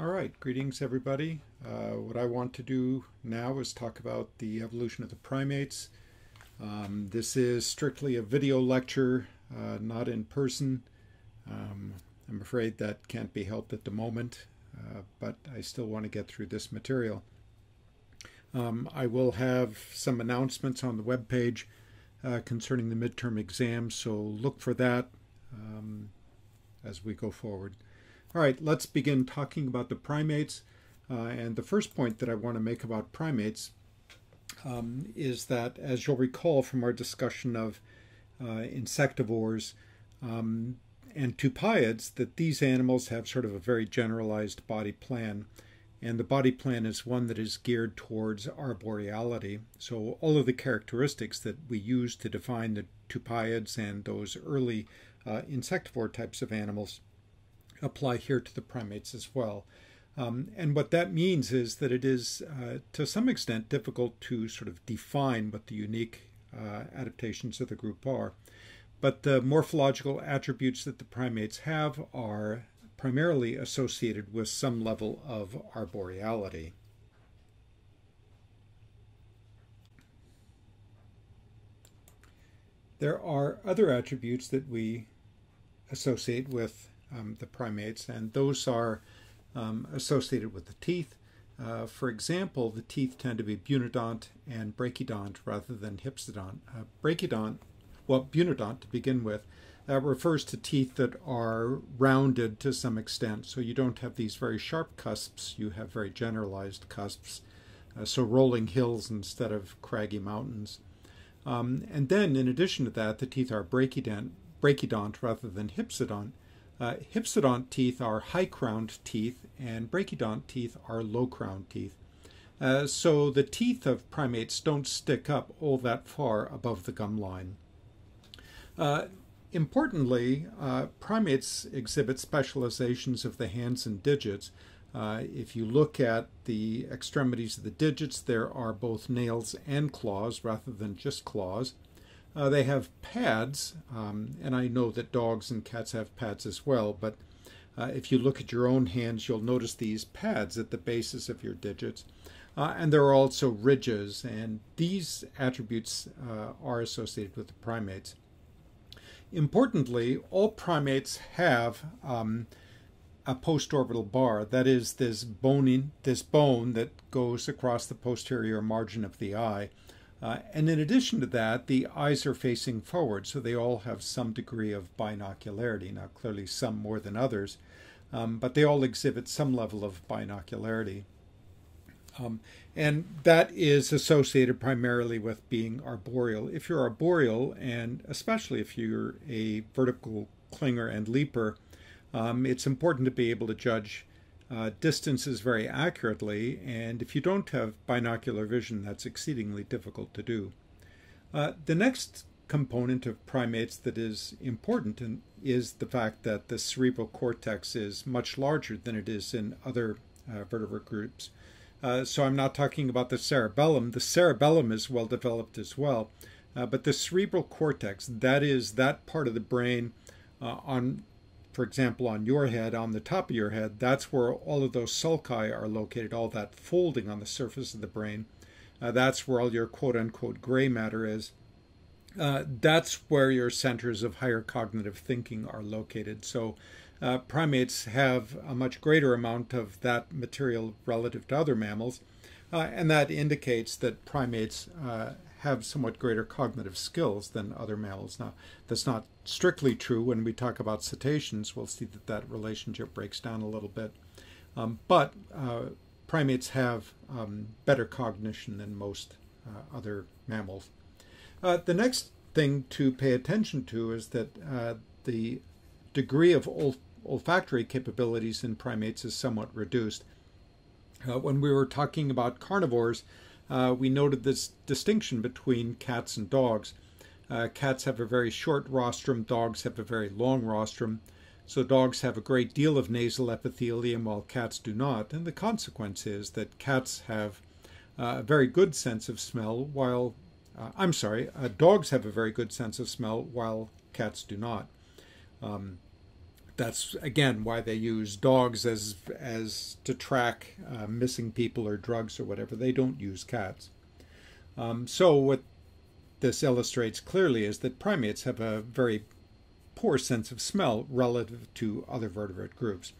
All right, greetings everybody. Uh, what I want to do now is talk about the evolution of the primates. Um, this is strictly a video lecture, uh, not in person. Um, I'm afraid that can't be helped at the moment, uh, but I still want to get through this material. Um, I will have some announcements on the web page uh, concerning the midterm exams, so look for that um, as we go forward. All right, let's begin talking about the primates. Uh, and the first point that I want to make about primates um, is that, as you'll recall from our discussion of uh, insectivores um, and tupaiids, that these animals have sort of a very generalized body plan. And the body plan is one that is geared towards arboreality. So all of the characteristics that we use to define the tupaiids and those early uh, insectivore types of animals apply here to the primates as well. Um, and what that means is that it is, uh, to some extent, difficult to sort of define what the unique uh, adaptations of the group are. But the morphological attributes that the primates have are primarily associated with some level of arboreality. There are other attributes that we associate with um, the primates, and those are um, associated with the teeth. Uh, for example, the teeth tend to be bunodont and brachydont rather than hypsodont. Uh, brachydont, well, bunodont to begin with, that refers to teeth that are rounded to some extent. So you don't have these very sharp cusps, you have very generalized cusps. Uh, so rolling hills instead of craggy mountains. Um, and then, in addition to that, the teeth are brachydont, brachydont rather than hypsodont. Uh, hypsodont teeth are high crowned teeth, and brachydont teeth are low crowned teeth. Uh, so the teeth of primates don't stick up all that far above the gum line. Uh, importantly, uh, primates exhibit specializations of the hands and digits. Uh, if you look at the extremities of the digits, there are both nails and claws rather than just claws. Uh, they have pads, um, and I know that dogs and cats have pads as well, but uh, if you look at your own hands, you'll notice these pads at the bases of your digits. Uh, and there are also ridges, and these attributes uh, are associated with the primates. Importantly, all primates have um, a postorbital bar, that is, this bone, this bone that goes across the posterior margin of the eye. Uh, and in addition to that, the eyes are facing forward, so they all have some degree of binocularity. Now, clearly, some more than others, um, but they all exhibit some level of binocularity. Um, and that is associated primarily with being arboreal. If you're arboreal, and especially if you're a vertical clinger and leaper, um, it's important to be able to judge uh, distances very accurately, and if you don't have binocular vision, that's exceedingly difficult to do. Uh, the next component of primates that is important is the fact that the cerebral cortex is much larger than it is in other uh, vertebrate groups. Uh, so I'm not talking about the cerebellum. The cerebellum is well developed as well, uh, but the cerebral cortex, that is that part of the brain uh, on for example, on your head, on the top of your head, that's where all of those sulci are located, all that folding on the surface of the brain. Uh, that's where all your quote unquote gray matter is. Uh, that's where your centers of higher cognitive thinking are located. So, uh, primates have a much greater amount of that material relative to other mammals, uh, and that indicates that primates uh, have somewhat greater cognitive skills than other mammals. Now, that's not strictly true when we talk about cetaceans. We'll see that that relationship breaks down a little bit. Um, but uh, primates have um, better cognition than most uh, other mammals. Uh, the next thing to pay attention to is that uh, the degree of olfactory capabilities in primates is somewhat reduced. Uh, when we were talking about carnivores, uh, we noted this distinction between cats and dogs. Uh, cats have a very short rostrum, dogs have a very long rostrum. So dogs have a great deal of nasal epithelium while cats do not. And the consequence is that cats have uh, a very good sense of smell while, uh, I'm sorry, uh, dogs have a very good sense of smell while cats do not. Um, that's again why they use dogs as as to track uh, missing people or drugs or whatever. They don't use cats. Um, so what this illustrates clearly is that primates have a very poor sense of smell relative to other vertebrate groups.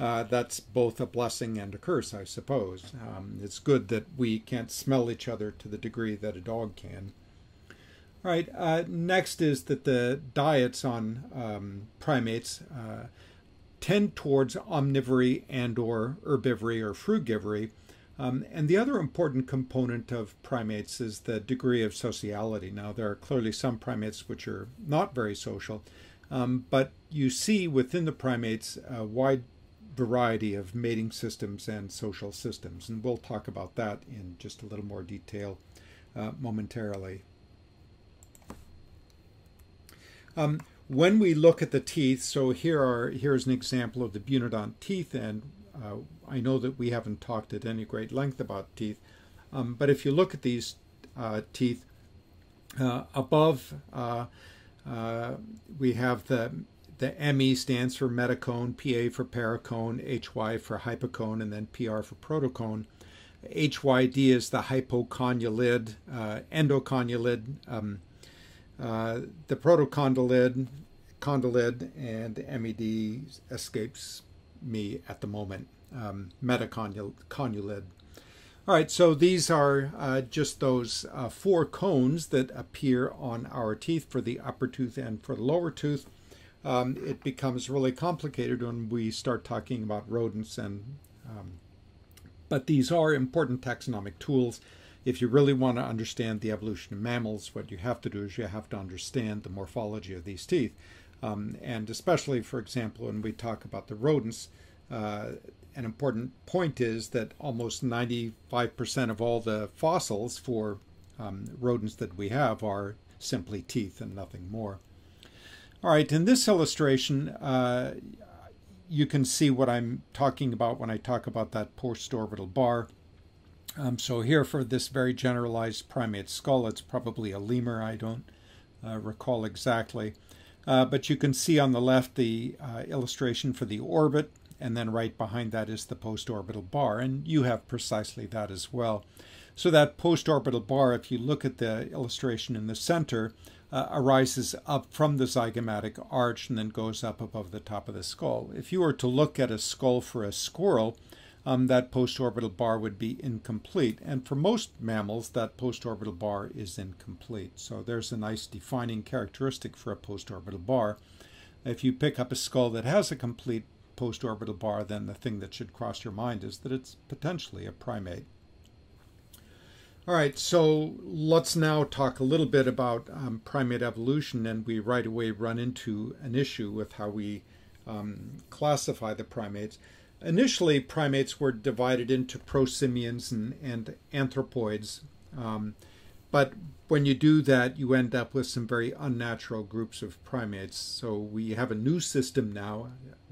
Uh, that's both a blessing and a curse, I suppose. Um, it's good that we can't smell each other to the degree that a dog can. All right. Uh, next is that the diets on um, primates uh, tend towards omnivory and/or herbivory or frugivory. Um, and the other important component of primates is the degree of sociality. Now, there are clearly some primates which are not very social, um, but you see within the primates a wide variety of mating systems and social systems. And we'll talk about that in just a little more detail uh, momentarily. Um, when we look at the teeth, so here are here's an example of the bunodont teeth, and uh, I know that we haven't talked at any great length about teeth, um, but if you look at these uh, teeth uh, above, uh, uh, we have the the ME stands for metacone, PA for paracone, HY for hypocone, and then PR for protocone. HYD is the hypocondyloid, uh, endocondyloid, um, uh, the protocondylid, condylid, and MED escapes me at the moment. Um, metacondyloid. All right, so these are uh, just those uh, four cones that appear on our teeth for the upper tooth and for the lower tooth. Um, it becomes really complicated when we start talking about rodents and um, but these are important taxonomic tools if you really want to understand the evolution of mammals, what you have to do is you have to understand the morphology of these teeth. Um, and especially, for example, when we talk about the rodents, uh, an important point is that almost 95% of all the fossils for um, rodents that we have are simply teeth and nothing more. All right, in this illustration, uh, you can see what I'm talking about when I talk about that post-orbital bar. Um, so here for this very generalized primate skull, it's probably a lemur. I don't uh, recall exactly. Uh, but you can see on the left the uh, illustration for the orbit, and then right behind that is the post-orbital bar, and you have precisely that as well. So that post-orbital bar, if you look at the illustration in the center, uh, arises up from the zygomatic arch and then goes up above the top of the skull. If you were to look at a skull for a squirrel, um, that postorbital bar would be incomplete. And for most mammals, that postorbital bar is incomplete. So there's a nice defining characteristic for a postorbital bar. If you pick up a skull that has a complete postorbital bar, then the thing that should cross your mind is that it's potentially a primate. All right, so let's now talk a little bit about um, primate evolution, and we right away run into an issue with how we um, classify the primates. Initially, primates were divided into prosimians and, and anthropoids, um, but when you do that, you end up with some very unnatural groups of primates. So we have a new system now.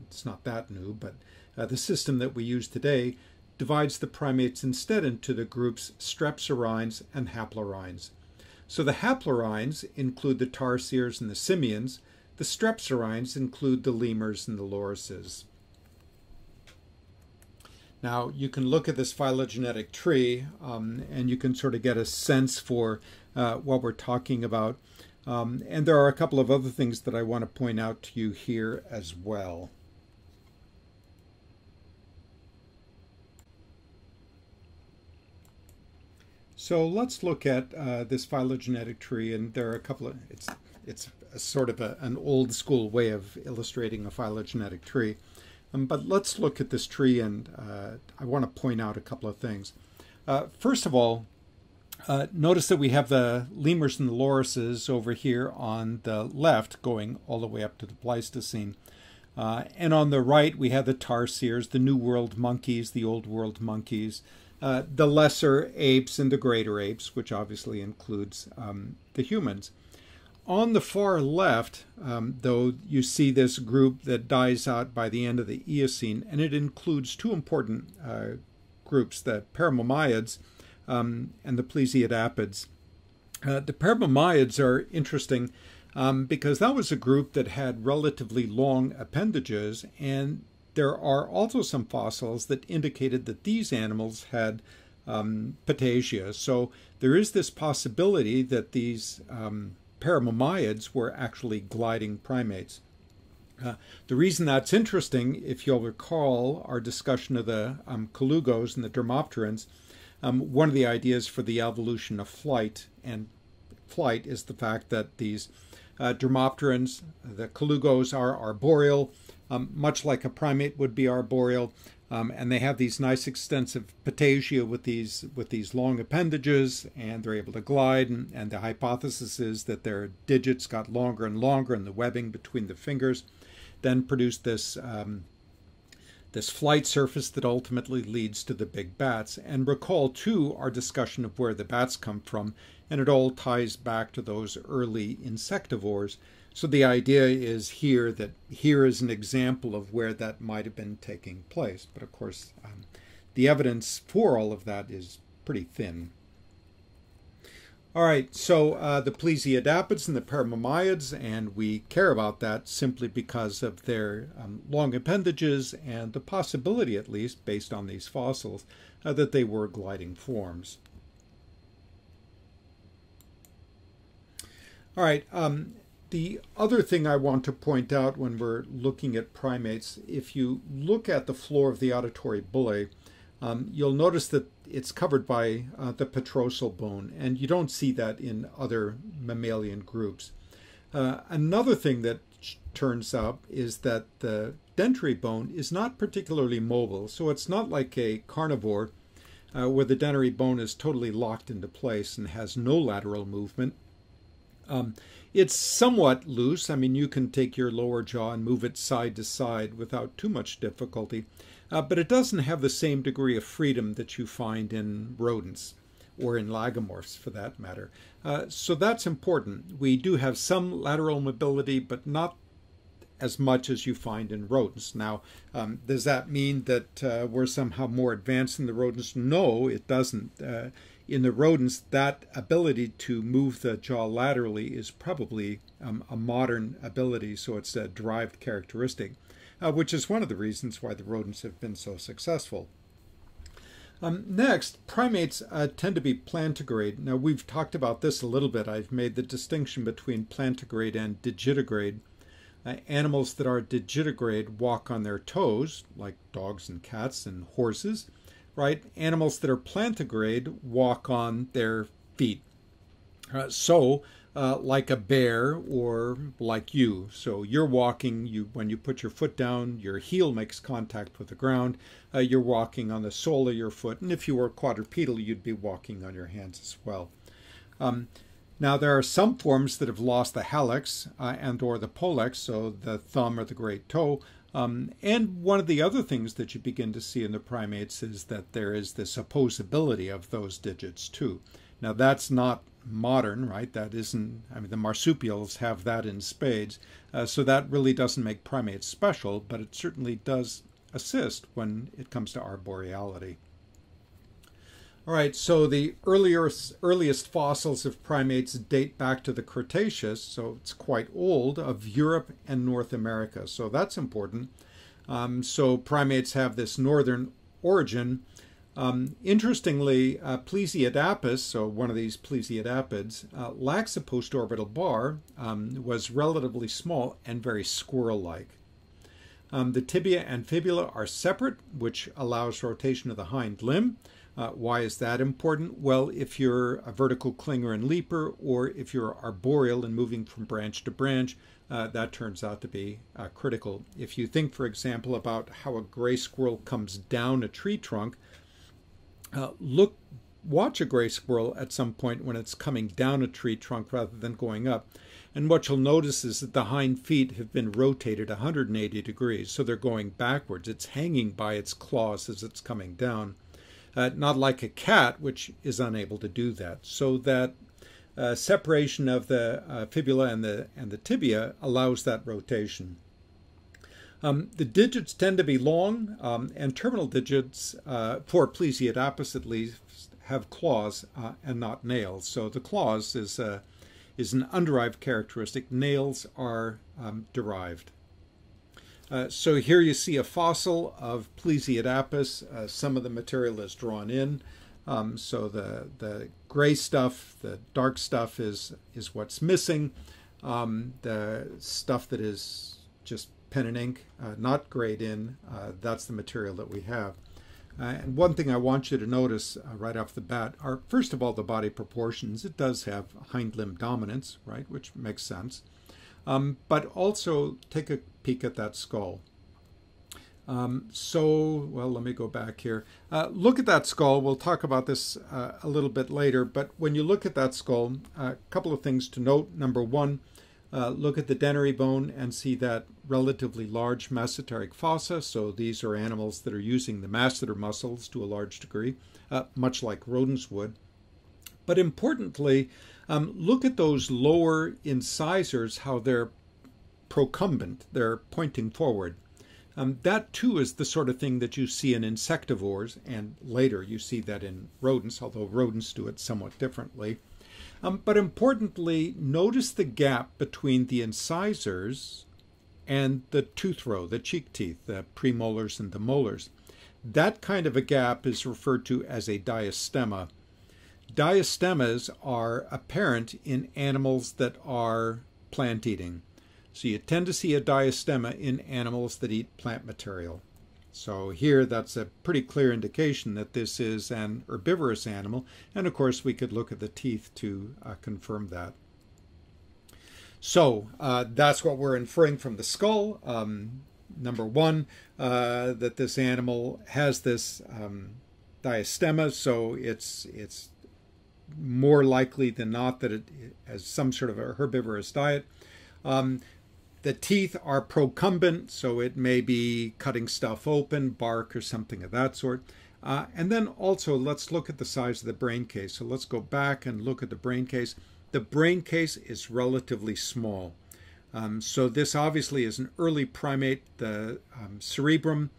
It's not that new, but uh, the system that we use today divides the primates instead into the groups strepsirrhines and haplorhines. So the haplorhines include the tarsiers and the simians. The strepsirrhines include the lemurs and the lorises. Now, you can look at this phylogenetic tree um, and you can sort of get a sense for uh, what we're talking about. Um, and there are a couple of other things that I want to point out to you here as well. So let's look at uh, this phylogenetic tree, and there are a couple of, it's, it's sort of a, an old school way of illustrating a phylogenetic tree. Um, but let's look at this tree, and uh, I want to point out a couple of things. Uh, first of all, uh, notice that we have the lemurs and the lorises over here on the left, going all the way up to the Pleistocene. Uh, and on the right, we have the tarsiers, the New World monkeys, the Old World monkeys, uh, the lesser apes, and the greater apes, which obviously includes um, the humans. On the far left, um, though, you see this group that dies out by the end of the Eocene, and it includes two important uh, groups, the Paromomyids um, and the Plesiadapids. Uh, the Paromomyids are interesting. um, because that was a group that had relatively long appendages, and there are also some fossils that indicated that these animals had um, patagia. So there is this possibility that these um, paromomyids were actually gliding primates. Uh, the reason that's interesting, if you'll recall our discussion of the um, colugos and the dermopterans, um, one of the ideas for the evolution of flight and flight is the fact that these uh, dermopterans, the colugos, are arboreal, um, much like a primate would be arboreal. Um, and they have these nice extensive patagia with these with these long appendages, and they're able to glide. And, and the hypothesis is that their digits got longer and longer, and the webbing between the fingers then produced this um, this flight surface that ultimately leads to the big bats. And recall too our discussion of where the bats come from, and it all ties back to those early insectivores so the idea is here that here is an example of where that might have been taking place. But of course, um, the evidence for all of that is pretty thin. All right, so uh, the plesiadapids and the paromomyids, and we care about that simply because of their um, long appendages and the possibility, at least based on these fossils, uh, that they were gliding forms. All right, um, the other thing I want to point out when we're looking at primates, if you look at the floor of the auditory bullae, um, you'll notice that it's covered by uh, the petrosal bone, and you don't see that in other mammalian groups. Uh, another thing that turns up is that the dentary bone is not particularly mobile, so it's not like a carnivore uh, where the dentary bone is totally locked into place and has no lateral movement. Um, it's somewhat loose. I mean, you can take your lower jaw and move it side to side without too much difficulty, uh, but it doesn't have the same degree of freedom that you find in rodents or in lagomorphs for that matter. Uh, so that's important. We do have some lateral mobility, but not as much as you find in rodents. Now, um, does that mean that uh, we're somehow more advanced than the rodents? No, it doesn't. Uh, in the rodents, that ability to move the jaw laterally is probably um, a modern ability, so it's a derived characteristic, uh, which is one of the reasons why the rodents have been so successful. Um, next, primates uh, tend to be plantigrade. Now, we've talked about this a little bit. I've made the distinction between plantigrade and digitigrade. Uh, animals that are digitigrade walk on their toes, like dogs and cats and horses right? Animals that are plantigrade walk on their feet. Uh, so, uh, like a bear or like you. So you're walking. You when you put your foot down, your heel makes contact with the ground. Uh, you're walking on the sole of your foot, and if you were quadrupedal, you'd be walking on your hands as well. Um, now there are some forms that have lost the hallux uh, and or the pollex, so the thumb or the great toe, um, and one of the other things that you begin to see in the primates is that there is this opposability of those digits too. Now that's not modern, right? That isn't, I mean, the marsupials have that in spades. Uh, so that really doesn't make primates special, but it certainly does assist when it comes to arboreality. All right, so the earliest, earliest fossils of primates date back to the Cretaceous, so it's quite old, of Europe and North America. So that's important. Um, so primates have this northern origin. Um, interestingly, uh, Plesiadapis, so one of these Plesiadapids, uh, lacks a postorbital bar, um, was relatively small and very squirrel-like. Um, the tibia and fibula are separate, which allows rotation of the hind limb. Uh, why is that important? Well, if you're a vertical clinger and leaper, or if you're arboreal and moving from branch to branch, uh, that turns out to be uh, critical. If you think, for example, about how a gray squirrel comes down a tree trunk, uh, look, watch a gray squirrel at some point when it's coming down a tree trunk rather than going up. And what you'll notice is that the hind feet have been rotated 180 degrees, so they're going backwards. It's hanging by its claws as it's coming down uh, not like a cat, which is unable to do that. So that uh, separation of the uh, fibula and the and the tibia allows that rotation. Um, the digits tend to be long, um, and terminal digits uh, for least have claws uh, and not nails. So the claws is a is an underived characteristic. Nails are um, derived. Uh, so here you see a fossil of Plesiadapis. Uh, some of the material is drawn in. Um, so the the gray stuff, the dark stuff is is what's missing. Um, the stuff that is just pen and ink, uh, not grayed in, uh, that's the material that we have. Uh, and one thing I want you to notice uh, right off the bat are, first of all, the body proportions. It does have hind limb dominance, right, which makes sense. Um, but also take a peek at that skull. Um, so, well, let me go back here. Uh, look at that skull. We'll talk about this uh, a little bit later. But when you look at that skull, a couple of things to note. Number one, uh, look at the dentary bone and see that relatively large masseteric fossa. So these are animals that are using the masseter muscles to a large degree, uh, much like rodents would. But importantly, um, look at those lower incisors, how they're procumbent, they're pointing forward. Um, that too is the sort of thing that you see in insectivores, and later you see that in rodents, although rodents do it somewhat differently. Um, but importantly, notice the gap between the incisors and the tooth row, the cheek teeth, the premolars and the molars. That kind of a gap is referred to as a diastema. Diastemas are apparent in animals that are plant eating. So you tend to see a diastema in animals that eat plant material. So here that's a pretty clear indication that this is an herbivorous animal, and of course we could look at the teeth to uh, confirm that. So uh, that's what we're inferring from the skull. Um, number one, uh, that this animal has this um, diastema, so it's it's more likely than not that it has some sort of a herbivorous diet. Um, the teeth are procumbent, so it may be cutting stuff open, bark, or something of that sort. Uh, and then also, let's look at the size of the brain case. So let's go back and look at the brain case. The brain case is relatively small. Um, so this obviously is an early primate. The um, cerebrum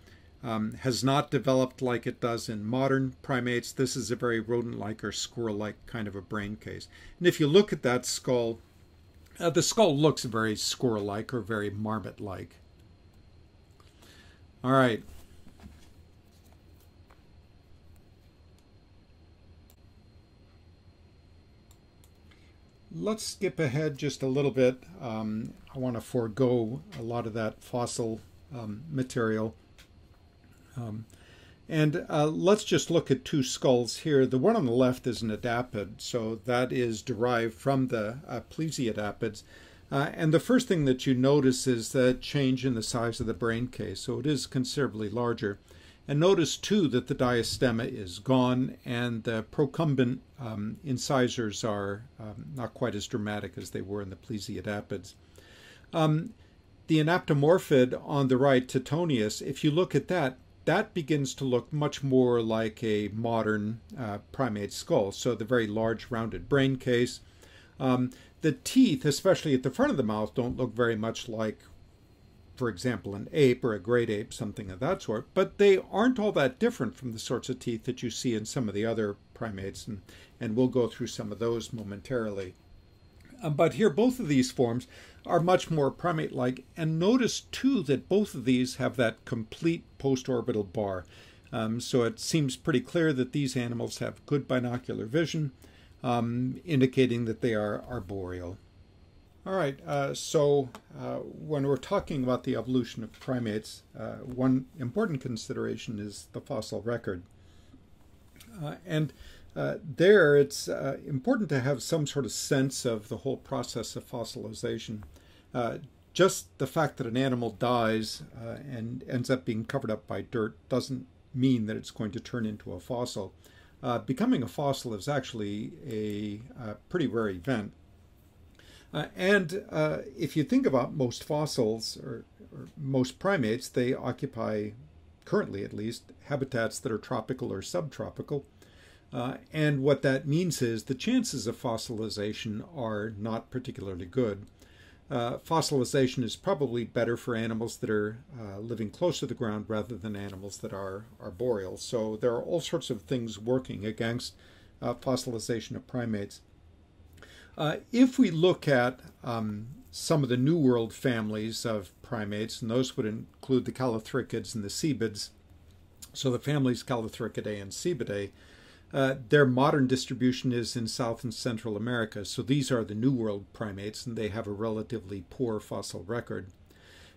um, has not developed like it does in modern primates. This is a very rodent-like or squirrel-like kind of a brain case. And if you look at that skull, uh, the skull looks very squirrel-like or very marmot-like. All right. Let's skip ahead just a little bit. Um, I want to forego a lot of that fossil um, material. Um, and uh, let's just look at two skulls here. The one on the left is an adapid, so that is derived from the uh, plesiadapids. Uh, and the first thing that you notice is the change in the size of the brain case, so it is considerably larger. And notice too that the diastema is gone and the procumbent um, incisors are um, not quite as dramatic as they were in the plesiadapids. Um, the anaptomorphid on the right, Tetonius, if you look at that, that begins to look much more like a modern uh, primate skull. So the very large rounded brain case. Um, the teeth, especially at the front of the mouth, don't look very much like, for example, an ape or a great ape, something of that sort. But they aren't all that different from the sorts of teeth that you see in some of the other primates, and, and we'll go through some of those momentarily. Um, but here, both of these forms are much more primate like. And notice too that both of these have that complete postorbital bar. Um, so it seems pretty clear that these animals have good binocular vision, um, indicating that they are arboreal. All right, uh, so uh, when we're talking about the evolution of primates, uh, one important consideration is the fossil record. Uh, and uh, there, it's uh, important to have some sort of sense of the whole process of fossilization. Uh, just the fact that an animal dies uh, and ends up being covered up by dirt doesn't mean that it's going to turn into a fossil. Uh, becoming a fossil is actually a, a pretty rare event. and if you think about most fossils or, or most primates, they occupy currently at least, habitats that are tropical or subtropical. Uh, and what that means is the chances of fossilization are not particularly good. Uh, fossilization is probably better for animals that are uh, living close to the ground rather than animals that are arboreal. So there are all sorts of things working against uh, fossilization of primates. Uh, if we look at um, some of the New World families of primates, and those would include the callitrichids and the cebids, so the families Callitrichidae and Cebidae, uh, their modern distribution is in South and Central America. So these are the New World primates, and they have a relatively poor fossil record.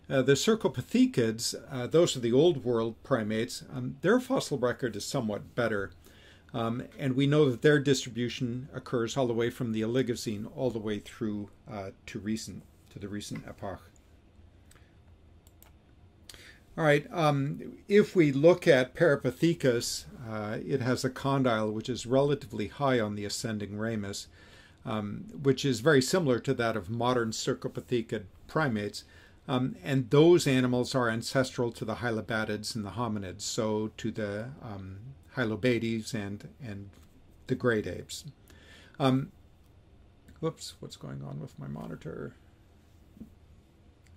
Uh, the Cercopithecids, uh, those are the Old World primates. Um, their fossil record is somewhat better. Um, and we know that their distribution occurs all the way from the Oligocene all the way through uh, to recent to the recent epoch. All right, um, if we look at Parapithecus, uh, it has a condyle which is relatively high on the ascending ramus, um, which is very similar to that of modern Cercopithecid primates. Um, and those animals are ancestral to the Hylobatids and the hominids, so to the um, Hylobates and, and the great apes. Um, whoops, what's going on with my monitor?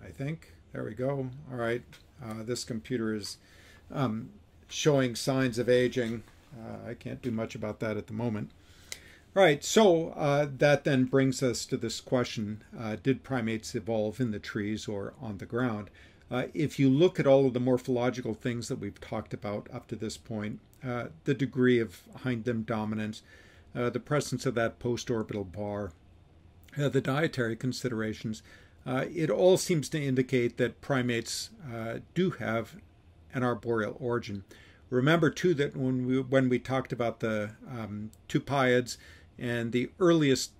I think. There we go. All right. Uh, this computer is um, showing signs of aging. Uh, I can't do much about that at the moment. All right, so uh, that then brings us to this question uh, Did primates evolve in the trees or on the ground? Uh, if you look at all of the morphological things that we've talked about up to this point, uh, the degree of hind limb dominance, the presence of that post orbital bar, the dietary considerations, uh, it all seems to indicate that primates uh, do have an arboreal origin. Remember too that when we when we talked about the um, tupaiids and the earliest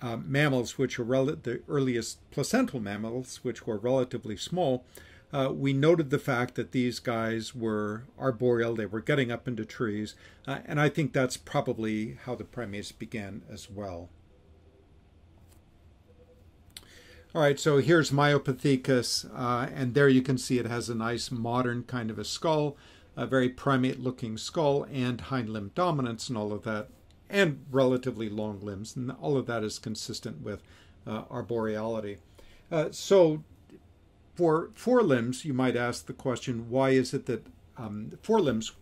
uh, mammals, which rel- the earliest placental mammals, which were relatively small, uh, we noted the fact that these guys were arboreal; they were getting up into trees, uh, and I think that's probably how the primates began as well. All right, so here's Myiopithecus, uh, and there you can see it has a nice modern kind of a skull, a very primate looking skull, and hind limb dominance and all of that, and relatively long limbs. And all of that is consistent with uh, arboreality. Uh, so for forelimbs, you might ask the question why is it that um, forelimbs,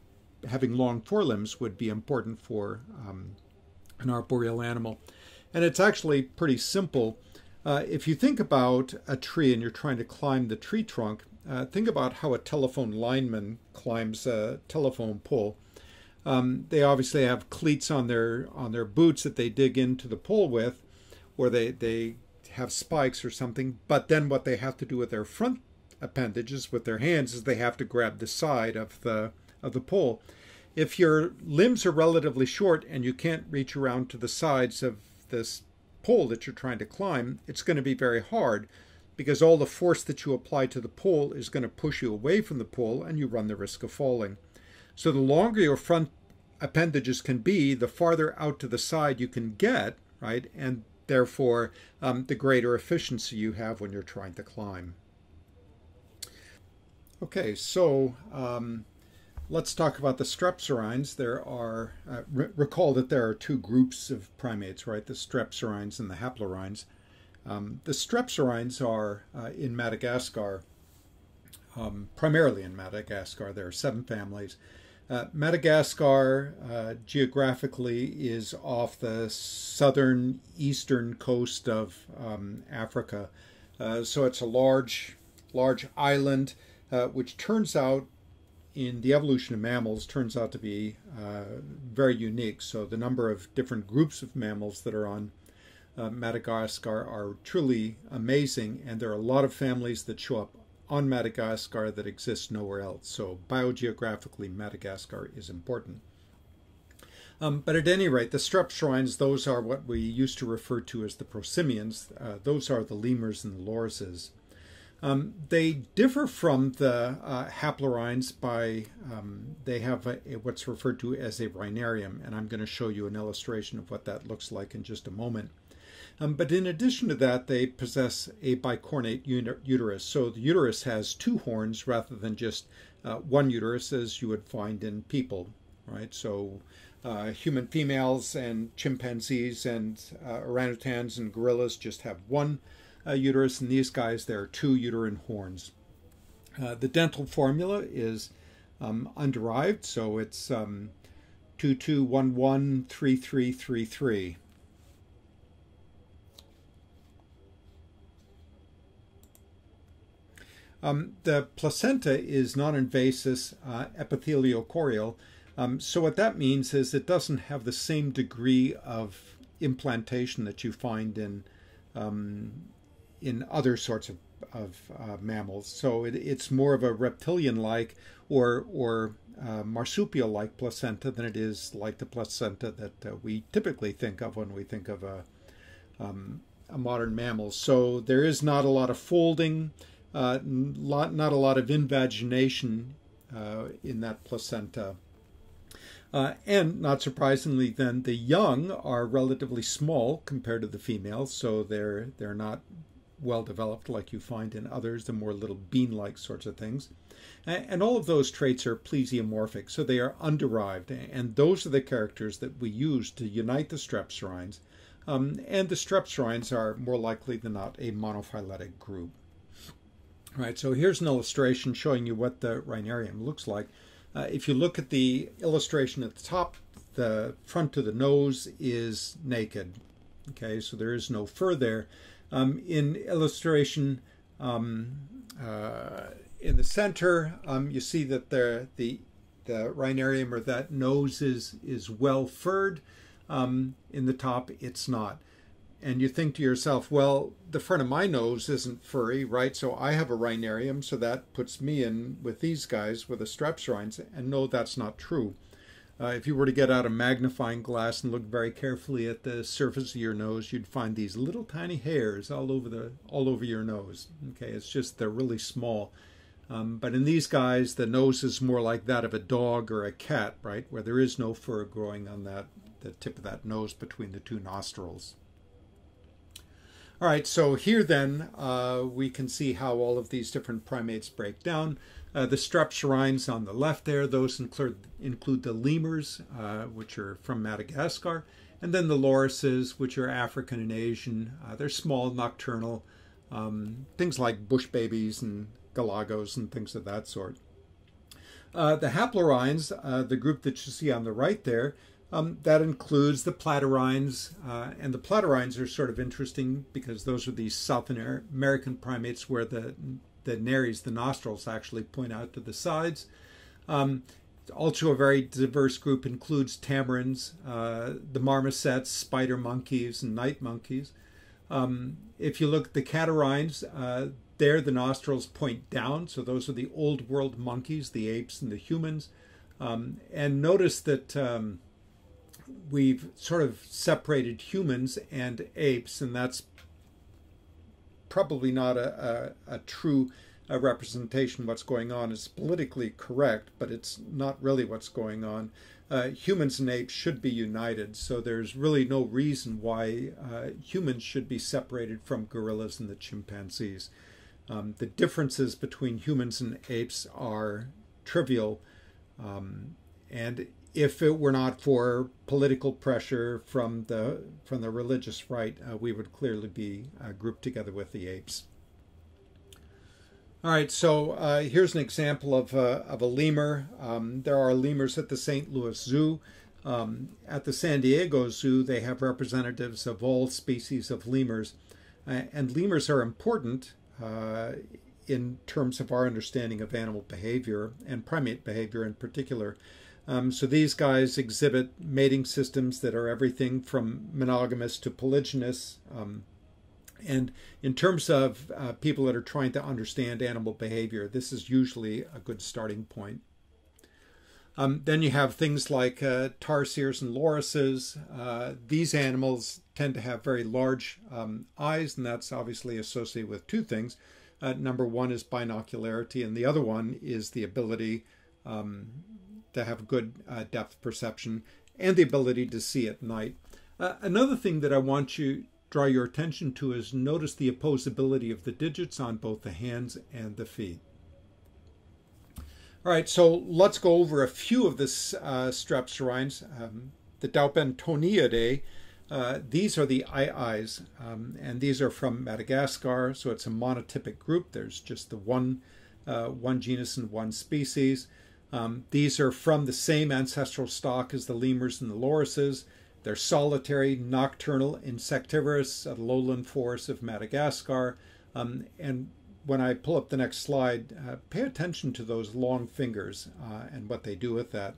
having long forelimbs, would be important for um, an arboreal animal? And it's actually pretty simple. Uh, if you think about a tree and you're trying to climb the tree trunk, uh, think about how a telephone lineman climbs a telephone pole. Um, they obviously have cleats on their on their boots that they dig into the pole with, or they they have spikes or something. But then what they have to do with their front appendages with their hands is they have to grab the side of the of the pole. If your limbs are relatively short and you can't reach around to the sides of this pole that you're trying to climb, it's going to be very hard because all the force that you apply to the pole is going to push you away from the pole and you run the risk of falling. So the longer your front appendages can be, the farther out to the side you can get, right? And therefore, um, the greater efficiency you have when you're trying to climb. Okay, so um, Let's talk about the strepsirrhines. There are, uh, re- recall that there are two groups of primates, right? The strepsirrhines and the haplorhines. Um, the strepsirrhines are uh, in Madagascar, um, primarily in Madagascar. There are seven families. Uh, Madagascar uh, geographically is off the southern eastern coast of um, Africa. Uh, so it's a large, large island, uh, which turns out in the evolution of mammals turns out to be uh, very unique. So the number of different groups of mammals that are on uh, Madagascar are truly amazing, and there are a lot of families that show up on Madagascar that exist nowhere else. So biogeographically, Madagascar is important. Um, but at any rate, the strepsirrhines, those are what we used to refer to as the prosimians. Uh, those are the lemurs and the lorises. Um, they differ from the uh, haplorhines by um, they have a, a, what's referred to as a rhinarium, and I'm going to show you an illustration of what that looks like in just a moment. Um, but in addition to that, they possess a bicornate uterus. So the uterus has two horns rather than just uh, one uterus, as you would find in people, right? So uh, human females and chimpanzees and uh, orangutans and gorillas just have one uh, uterus. and these guys, there are two uterine horns. Uh, the dental formula is um, underived, so it's um, 22113333. Um, the placenta is non-invasive uh, epitheliochorial, um, so what that means is it doesn't have the same degree of implantation that you find in um, in other sorts of, of uh, mammals. So it, it's more of a reptilian-like or or uh, marsupial-like placenta than it is like the placenta that uh, we typically think of when we think of a, um, a modern mammal. So there is not a lot of folding, uh, lot, not a lot of invagination uh, in that placenta. Uh, and not surprisingly, then the young are relatively small compared to the females, so they're they're not well developed like you find in others, the more little bean-like sorts of things. And all of those traits are plesiomorphic, so they are underived, and those are the characters that we use to unite the strepsirrhines. Um, and the strepsirrhines are more likely than not a monophyletic group. All right, so here's an illustration showing you what the rhinarium looks like. Uh, if you look at the illustration at the top, the front of the nose is naked. Okay, so there is no fur there. Um, in illustration um, uh, in the center, um, you see that the, the, the rhinarium or that nose is, is well furred. Um, in the top, it's not and you think to yourself, well, the front of my nose isn't furry, right? So I have a rhinarium, so that puts me in with these guys with the strepsirrhines. And no, that's not true. Uh, if you were to get out a magnifying glass and look very carefully at the surface of your nose, you'd find these little tiny hairs all over the all over your nose. Okay, it's just they're really small. Um, but in these guys, the nose is more like that of a dog or a cat, right, where there is no fur growing on that the tip of that nose between the two nostrils. All right, so here then uh, we can see how all of these different primates break down. Uh, the strepsirrhines on the left there, those include, include the lemurs, uh, which are from Madagascar, and then the lorises, which are African and Asian. Uh, they're small, nocturnal, um, things like bush babies and galagos and things of that sort. Uh, the haplorhines, uh, the group that you see on the right there, um, that includes the platyrrhines, uh, and the platyrrhines are sort of interesting because those are these South American primates where the the nares, the nostrils, actually point out to the sides. Um, also, a very diverse group includes tamarins, uh, the marmosets, spider monkeys, and night monkeys. Um, if you look at the catarrhines, uh, there the nostrils point down, so those are the old world monkeys, the apes and the humans. Um, and notice that um, we've sort of separated humans and apes, and that's probably not a, a, a true a representation of what's going on. It's politically correct, but it's not really what's going on. Uh, humans and apes should be united, so there's really no reason why uh, humans should be separated from gorillas and the chimpanzees. Um, the differences between humans and apes are trivial, um, and if it were not for political pressure from the from the religious right, uh, we would clearly be uh, grouped together with the apes. All right, so uh, here's an example of, uh, of a lemur. Um, there are lemurs at the St. Louis Zoo. Um, at the San Diego Zoo, they have representatives of all species of lemurs. Uh, and lemurs are important uh, in terms of our understanding of animal behavior and primate behavior in particular. Um, so these guys exhibit mating systems that are everything from monogamous to polygynous. Um, and in terms of uh, people that are trying to understand animal behavior, this is usually a good starting point. Um, then you have things like uh, tarsiers and lorises. Uh, these animals tend to have very large um, eyes, and that's obviously associated with two things. Uh, number one is binocularity, and the other one is the ability um, to have good uh, depth perception and the ability to see at night. Uh, another thing that I want you draw your attention to is notice the opposability of the digits on both the hands and the feet. All right, so let's go over a few of the uh, strepsirrhines. Um, the Daubentoniidae, uh, these are the aye-ayes, um, and these are from Madagascar, so it's a monotypic group. There's just the one, uh, one genus and one species. Um, these are from the same ancestral stock as the lemurs and the lorises. They're solitary, nocturnal, insectivorous at lowland forests of Madagascar. Um, and when I pull up the next slide, uh, pay attention to those long fingers uh, and what they do with that.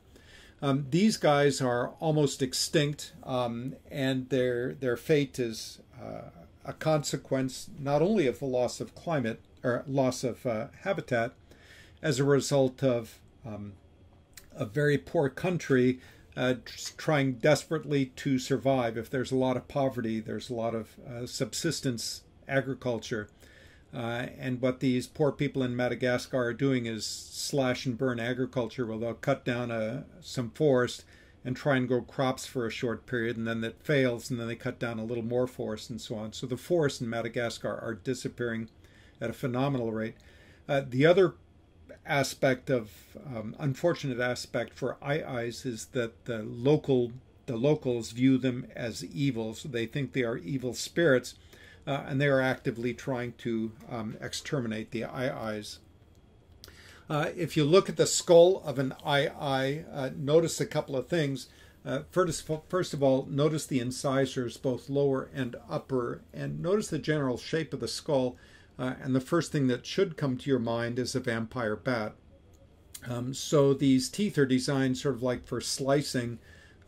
Um, these guys are almost extinct, um, and their their fate is uh, a consequence not only of the loss of climate or loss of uh, habitat, as a result of um, a very poor country uh, trying desperately to survive. If there's a lot of poverty, there's a lot of uh, subsistence agriculture. Uh, and what these poor people in Madagascar are doing is slash and burn agriculture. Well, they'll cut down a, uh, some forest and try and grow crops for a short period, and then that fails, and then they cut down a little more forest and so on. So the forests in Madagascar are disappearing at a phenomenal rate. Uh, the other aspect of um, unfortunate aspect for Aye-ayes is that the local the locals view them as evil, so they think they are evil spirits, uh, and they are actively trying to um, exterminate the Aye-ayes. Uh, if you look at the skull of an Aye-aye, uh, notice a couple of things. Uh, first, first of all, notice the incisors, both lower and upper, and notice the general shape of the skull. Uh, and the first thing that should come to your mind is a vampire bat. Um, so these teeth are designed sort of like for slicing.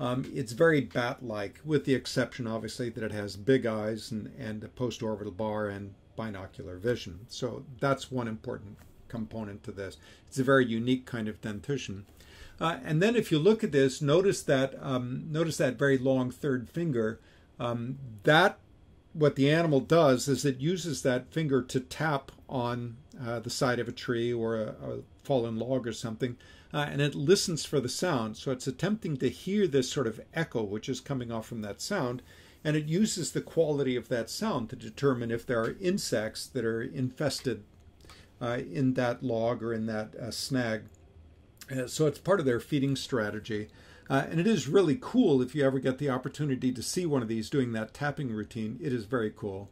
Um, it's very bat-like, with the exception, obviously, that it has big eyes and, and a post-orbital bar and binocular vision. So that's one important component to this. It's a very unique kind of dentition. Uh, and then if you look at this, notice that um, notice that very long third finger. Um, that what the animal does is it uses that finger to tap on uh, the side of a tree or a, a fallen log or something, uh, and it listens for the sound. So it's attempting to hear this sort of echo which is coming off from that sound, and it uses the quality of that sound to determine if there are insects that are infested uh, in that log or in that uh, snag. Uh, so it's part of their feeding strategy. Uh, and it is really cool if you ever get the opportunity to see one of these doing that tapping routine. It is very cool.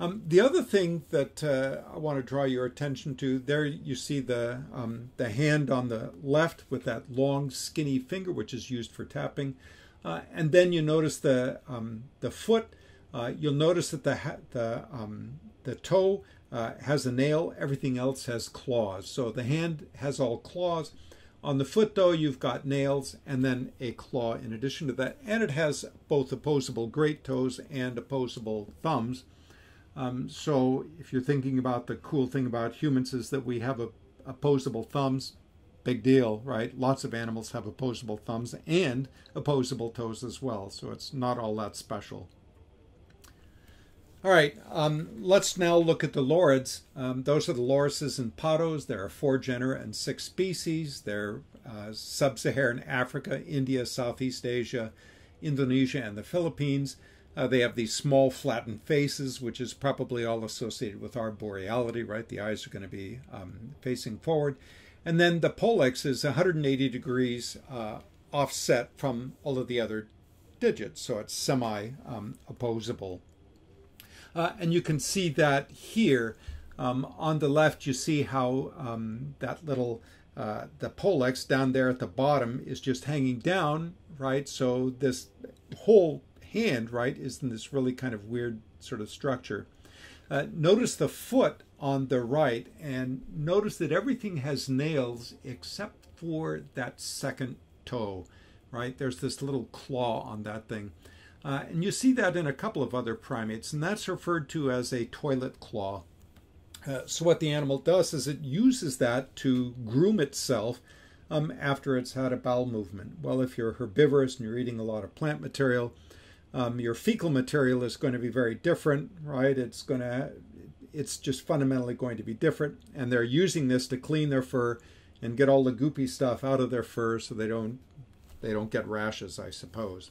Um, the other thing that uh, I want to draw your attention to there, you see the um, the hand on the left with that long, skinny finger, which is used for tapping, uh, and then you notice the um, the foot. Uh, you'll notice that the the um, the toe uh, has a nail. Everything else has claws. So the hand has all claws. On the foot, though, you've got nails and then a claw in addition to that. And it has both opposable great toes and opposable thumbs. Um, so if you're thinking about the cool thing about humans is that we have a, opposable thumbs, big deal, right? Lots of animals have opposable thumbs and opposable toes as well. So it's not all that special. All right, um, let's now look at the lorids. Um, those are the lorises and pottos. There are four genera and six species. They're uh, sub Saharan Africa, India, Southeast Asia, Indonesia, and the Philippines. Uh, they have these small flattened faces, which is probably all associated with arboreality, right? The eyes are going to be um, facing forward. And then the pollex is 180 degrees uh, offset from all of the other digits, so it's semi um, opposable. Uh, and you can see that here. Um, on the left, you see how um, that little, uh, the pollex down there at the bottom is just hanging down, right? So this whole hand, right, is in this really kind of weird sort of structure. Uh, notice the foot on the right and notice that everything has nails except for that second toe, right? There's this little claw on that thing. Uh, and you see that in a couple of other primates, and that's referred to as a toilet claw. Uh, so what the animal does is it uses that to groom itself um, after it's had a bowel movement. Well, if you're herbivorous and you're eating a lot of plant material, um, your fecal material is going to be very different, right? It's going to, it's just fundamentally going to be different, and they're using this to clean their fur and get all the goopy stuff out of their fur so they don't, they don't get rashes, I suppose.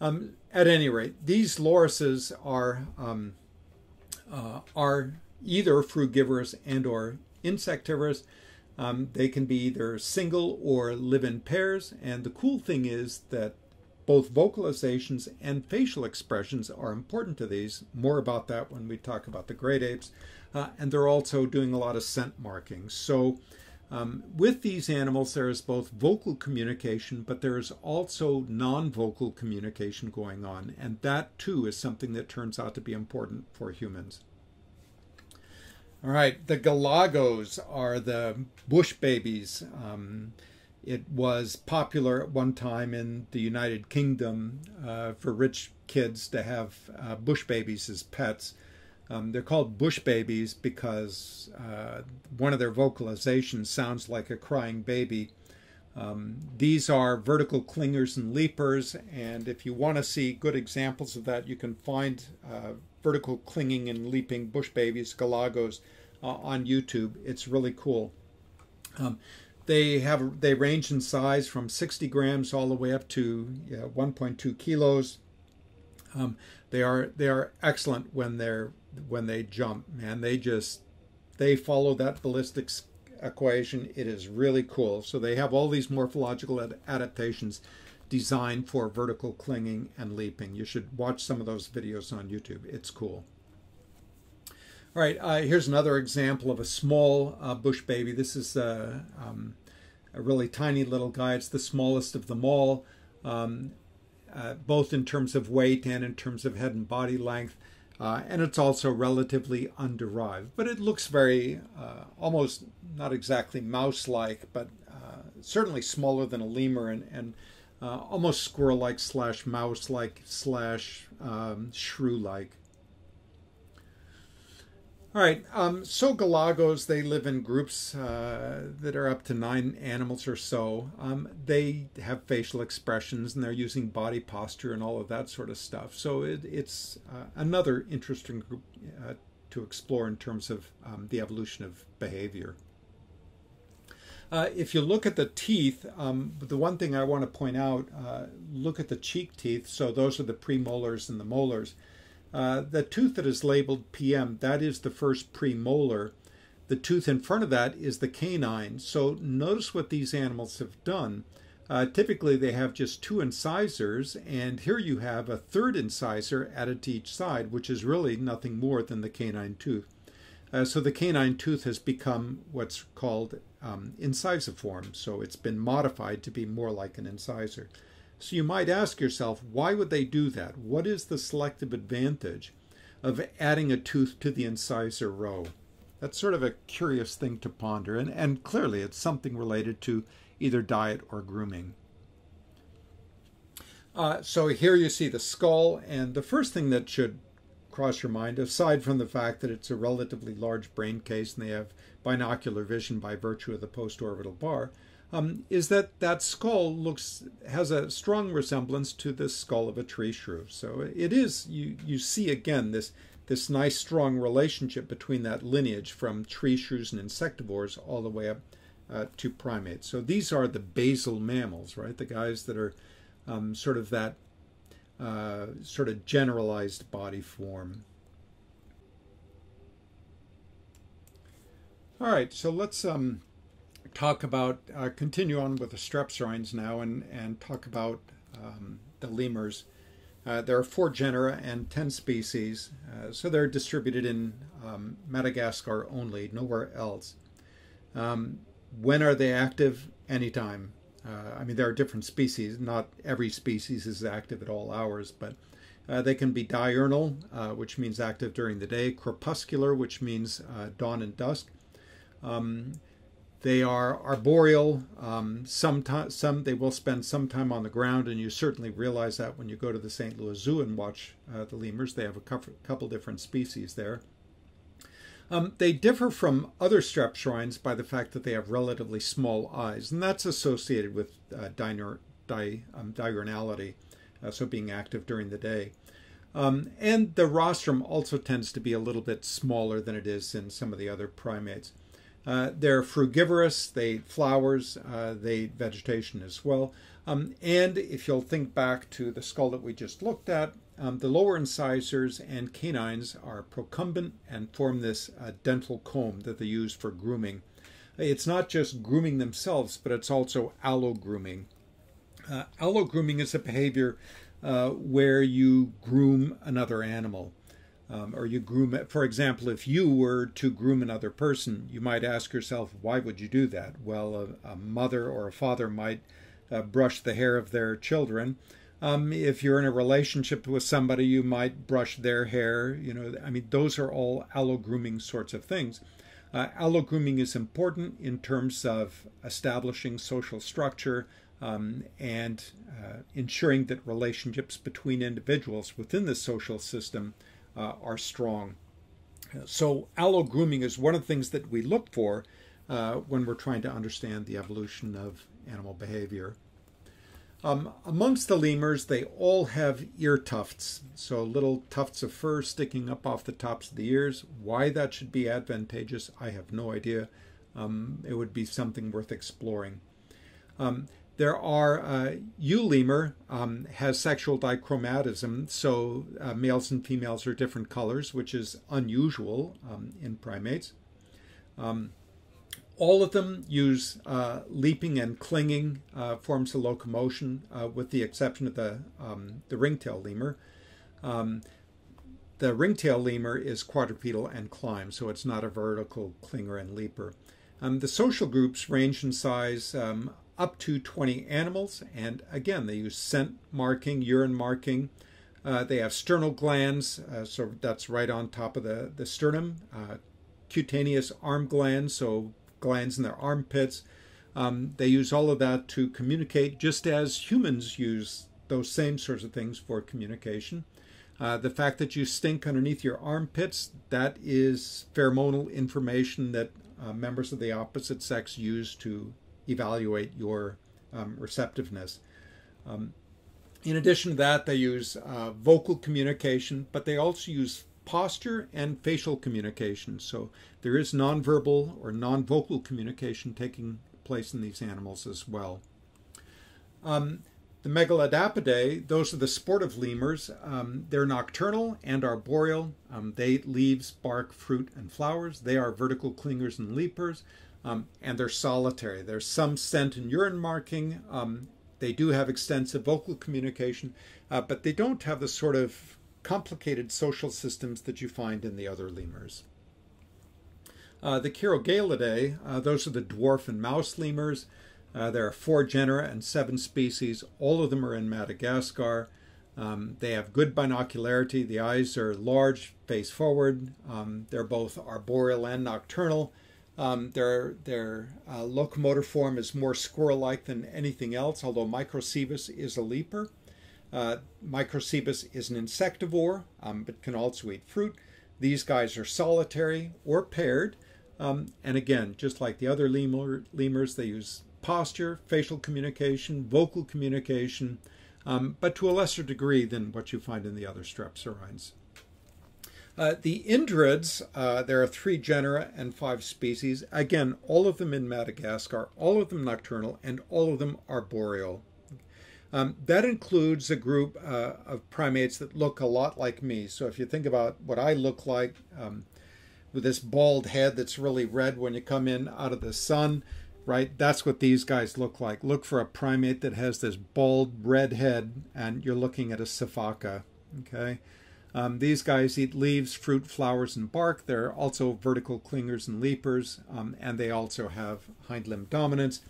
Um, at any rate, these lorises are um, uh, are either frugivorous and or insectivorous. Um, they can be either single or live in pairs. And the cool thing is that both vocalizations and facial expressions are important to these. More about that when we talk about the great apes. Uh, and they're also doing a lot of scent marking. So um, with these animals, there is both vocal communication, but there is also non vocal communication going on. And that too is something that turns out to be important for humans. All right, the galagos are the bush babies. Um, it was popular at one time in the United Kingdom uh, for rich kids to have uh, bush babies as pets. Um, they're called bush babies because uh, one of their vocalizations sounds like a crying baby. Um, these are vertical clingers and leapers, and if you want to see good examples of that, you can find uh, vertical clinging and leaping bush babies, galagos, uh, on YouTube. It's really cool. Um, they have they range in size from 60 grams all the way up to yeah, 1.2 kilos. Um, they are they are excellent when they're when they jump. Man, they just they follow that ballistics equation. It is really cool. So they have all these morphological ad adaptations designed for vertical clinging and leaping. You should watch some of those videos on YouTube. It's cool. All right, uh, here's another example of a small uh, bush baby. This is uh, um, a really tiny little guy. It's the smallest of them all, um, uh, both in terms of weight and in terms of head and body length. Uh, and it's also relatively underived, but it looks very, uh, almost not exactly mouse-like, but certainly smaller than a lemur and, and almost squirrel-like slash mouse-like slash um, shrew-like. All right, um, so galagos, they live in groups uh, that are up to nine animals or so. Um, they have facial expressions and they're using body posture and all of that sort of stuff. So it, it's uh, another interesting group uh, to explore in terms of um, the evolution of behavior. Uh, if you look at the teeth, um, the one thing I want to point out, uh, look at the cheek teeth. So those are the premolars and the molars. Uh, the tooth that is labeled PM, that is the first premolar. The tooth in front of that is the canine. So notice what these animals have done. Uh, typically, they have just two incisors, and here you have a third incisor added to each side, which is really nothing more than the canine tooth. Uh, so the canine tooth has become what's called um, incisiform, so it's been modified to be more like an incisor. So you might ask yourself, why would they do that? What is the selective advantage of adding a tooth to the incisor row? That's sort of a curious thing to ponder, and, and clearly it's something related to either diet or grooming. Uh, so here you see the skull, and the first thing that should cross your mind, aside from the fact that it's a relatively large brain case and they have binocular vision by virtue of the postorbital bar, um, is that that skull looks has a strong resemblance to the skull of a tree shrew. So it is you you see again this this nice strong relationship between that lineage from tree shrews and insectivores all the way up uh, to primates. So these are the basal mammals, right? The guys that are um, sort of that uh, sort of generalized body form. All right, so let's um, talk about, uh, continue on with the strepsirrhines now and, and talk about um, the lemurs. Uh, there are four genera and 10 species, uh, so they're distributed in um, Madagascar only, nowhere else. Um, when are they active? Anytime. Uh, I mean, there are different species. Not every species is active at all hours, but uh, they can be diurnal, uh, which means active during the day, crepuscular, which means dawn and dusk. Um, they are arboreal. Um, some, some they will spend some time on the ground, and you certainly realize that when you go to the St. Louis Zoo and watch uh, the lemurs. They have a couple, different species there. Um, they differ from other strepsirrhines by the fact that they have relatively small eyes, and that's associated with uh, di, um, diurnality, uh, so being active during the day. Um, and the rostrum also tends to be a little bit smaller than it is in some of the other primates. Uh, they're frugivorous, they eat flowers, uh, they eat vegetation as well. Um, and if you'll think back to the skull that we just looked at, um, the lower incisors and canines are procumbent and form this uh, dental comb that they use for grooming. It's not just grooming themselves, but it's also allogrooming. Uh, allogrooming is a behavior uh, where you groom another animal um, or you groom. For example, if you were to groom another person, you might ask yourself, why would you do that? Well, a, a mother or a father might uh, brush the hair of their children. Um, if you're in a relationship with somebody, you might brush their hair. You know, I mean, those are all allo grooming sorts of things. Uh, allo grooming is important in terms of establishing social structure um, and uh, ensuring that relationships between individuals within the social system uh, are strong. So, allo grooming is one of the things that we look for uh, when we're trying to understand the evolution of animal behavior. Um, amongst the lemurs, they all have ear tufts, so little tufts of fur sticking up off the tops of the ears. Why that should be advantageous, I have no idea. Um, it would be something worth exploring. Um, there are uh, eulemur um, has sexual dichromatism, so uh, males and females are different colors, which is unusual um, in primates. Um, all of them use uh, leaping and clinging uh, forms of locomotion, uh, with the exception of the um, the ringtail lemur. Um, the ringtail lemur is quadrupedal and climbs, so it's not a vertical clinger and leaper. Um, the social groups range in size up to 20 animals, and again, they use scent marking, urine marking. Uh, they have sternal glands, uh, so that's right on top of the, the sternum. Uh, cutaneous arm glands, so glands in their armpits. Um, they use all of that to communicate, just as humans use those same sorts of things for communication. Uh, the fact that you stink underneath your armpits, that is pheromonal information that uh, members of the opposite sex use to evaluate your um, receptiveness. Um, in addition to that, they use uh, vocal communication, but they also use posture and facial communication. So there is nonverbal or non-vocal communication taking place in these animals as well. Um, the Megaladapidae, those are the sportive lemurs. Um, they're nocturnal and arboreal. Um, they eat leaves, bark, fruit, and flowers. They are vertical clingers and leapers, um, and they're solitary. There's some scent and urine marking. Um, they do have extensive vocal communication, uh, but they don't have the sort of complicated social systems that you find in the other lemurs. Uh, the Cheirogaleidae, uh, those are the dwarf and mouse lemurs. Uh, there are four genera and seven species. All of them are in Madagascar. Um, they have good binocularity. The eyes are large, face forward. Um, they're both arboreal and nocturnal. Um, their their uh, locomotor form is more squirrel-like than anything else, although Microcebus is a leaper. Uh, Microcebus is an insectivore, um, but can also eat fruit. These guys are solitary or paired. Um, and again, just like the other lemur, lemurs, they use posture, facial communication, vocal communication, um, but to a lesser degree than what you find in the other strepsirrhines. Uh, the indrids, uh, there are three genera and five species. Again, all of them in Madagascar, all of them nocturnal, and all of them arboreal. Um, that includes a group uh, of primates that look a lot like me. So if you think about what I look like um, with this bald head that's really red when you come in out of the sun, right? That's what these guys look like. Look for a primate that has this bald red head, and you're looking at a sifaka. Okay. Um, these guys eat leaves, fruit, flowers, and bark. They're also vertical clingers and leapers, um, and they also have hind limb dominance.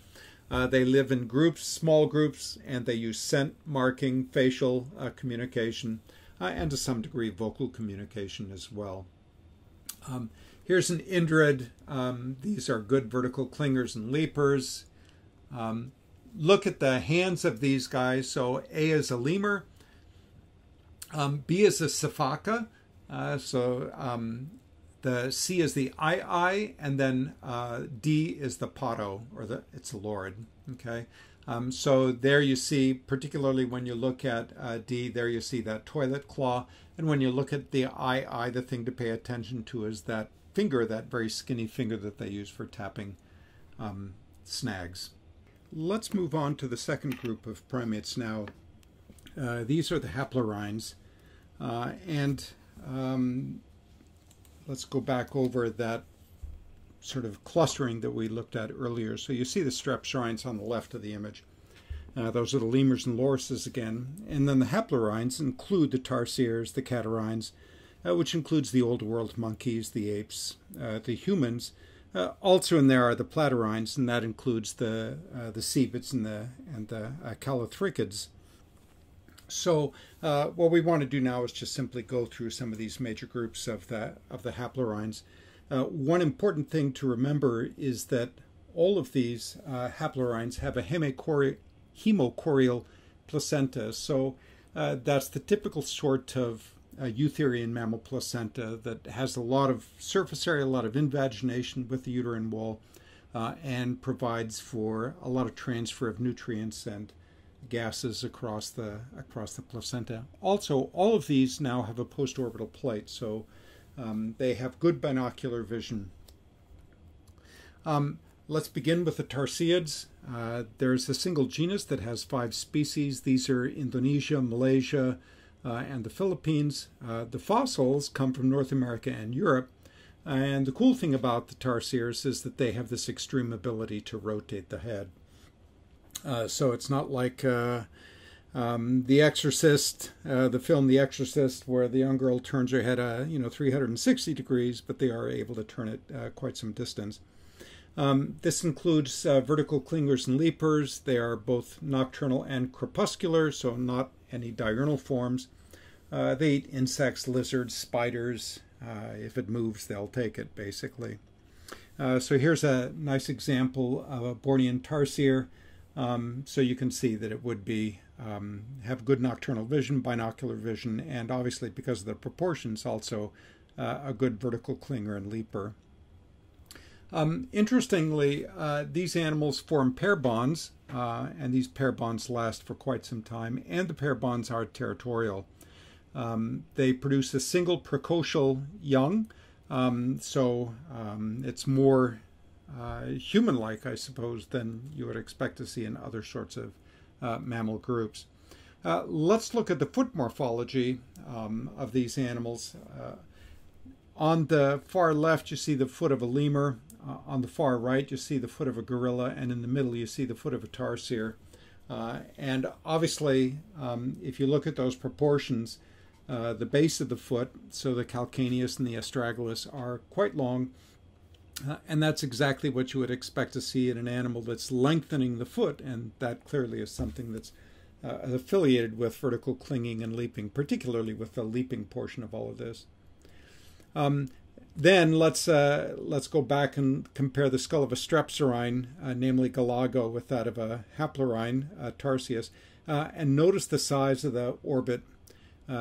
Uh, they live in groups, small groups, and they use scent marking, facial uh, communication, uh, and to some degree vocal communication as well. Um, here's an indrid. Um, these are good vertical clingers and leapers. Um, look at the hands of these guys. So A is a lemur. Um, B is a sifaka. Uh, so um, the C is the aye-aye, and then uh, D is the Potto, or the it's a lord. Okay, um, so there you see, particularly when you look at uh, D, there you see that toilet claw, and when you look at the I, the thing to pay attention to is that finger, that very skinny finger that they use for tapping um, snags. Let's move on to the second group of primates now. Uh, these are the haplorhines, uh, and um, let's go back over that sort of clustering that we looked at earlier. So you see the strepsirrhines on the left of the image. Uh, those are the lemurs and lorises again. And then the haplorhines include the tarsiers, the catarrhines, uh, which includes the old world monkeys, the apes, uh, the humans. Uh, also in there are the platyrrhines, and that includes the uh, the cebids and the and the uh. So uh, what we want to do now is just simply go through some of these major groups of the of the haplorhines. Uh, one important thing to remember is that all of these uh, haplorhines have a hemochorial placenta. So uh, that's the typical sort of uh, eutherian mammal placenta that has a lot of surface area, a lot of invagination with the uterine wall, uh, and provides for a lot of transfer of nutrients and gases across the across the placenta. Also, all of these now have a postorbital plate, so um, they have good binocular vision. Um, let's begin with the tarsiids. Uh, there's a single genus that has five species. These are Indonesia, Malaysia, uh, and the Philippines. Uh, the fossils come from North America and Europe. And the cool thing about the tarsiers is that they have this extreme ability to rotate the head. Uh, so it's not like uh, um, The Exorcist, uh, the film The Exorcist, where the young girl turns her head, uh, you know, 360 degrees, but they are able to turn it uh, quite some distance. Um, this includes uh, vertical clingers and leapers. They are both nocturnal and crepuscular, so not any diurnal forms. they eat insects, lizards, spiders. if it moves, they'll take it, basically. so here's a nice example of a Bornean tarsier. Um, so you can see that it would be um, have good nocturnal vision, binocular vision, and obviously because of the proportions, also uh, a good vertical clinger and leaper. Um, interestingly, uh, these animals form pair bonds, uh, and these pair bonds last for quite some time, and the pair bonds are territorial. Um, they produce a single precocial young, um, so um, it's more uh, human like, I suppose, than you would expect to see in other sorts of uh, mammal groups. Uh, let's look at the foot morphology um, of these animals. Uh, on the far left, you see the foot of a lemur. Uh, on the far right, you see the foot of a gorilla. And in the middle, you see the foot of a tarsier. and obviously, um, if you look at those proportions, the base of the foot, so the calcaneus and the astragalus, are quite long uh, and that's exactly what you would expect to see in an animal that's lengthening the foot, and that clearly is something that's uh, affiliated with vertical clinging and leaping, particularly with the leaping portion of all of this. Um, then let's uh, let's go back and compare the skull of a strepsirrhine, uh, namely Galago, with that of a haplorhine, uh, Tarsius, uh, and notice the size of the orbit.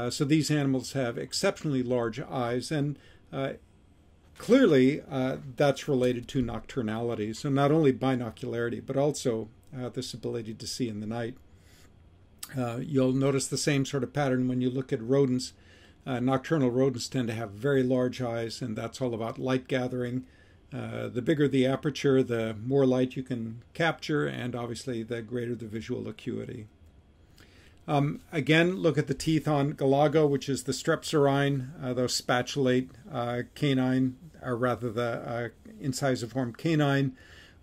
so these animals have exceptionally large eyes, and Clearly, uh, that's related to nocturnality. So, not only binocularity, but also uh, this ability to see in the night. Uh, you'll notice the same sort of pattern when you look at rodents. Uh, nocturnal rodents tend to have very large eyes, and that's all about light gathering. Uh, the bigger the aperture, the more light you can capture, and obviously, the greater the visual acuity. Um, again, look at the teeth on Galago, which is the strepsirrhine, uh, those spatulate uh, canine or rather the uh, incisiform canine.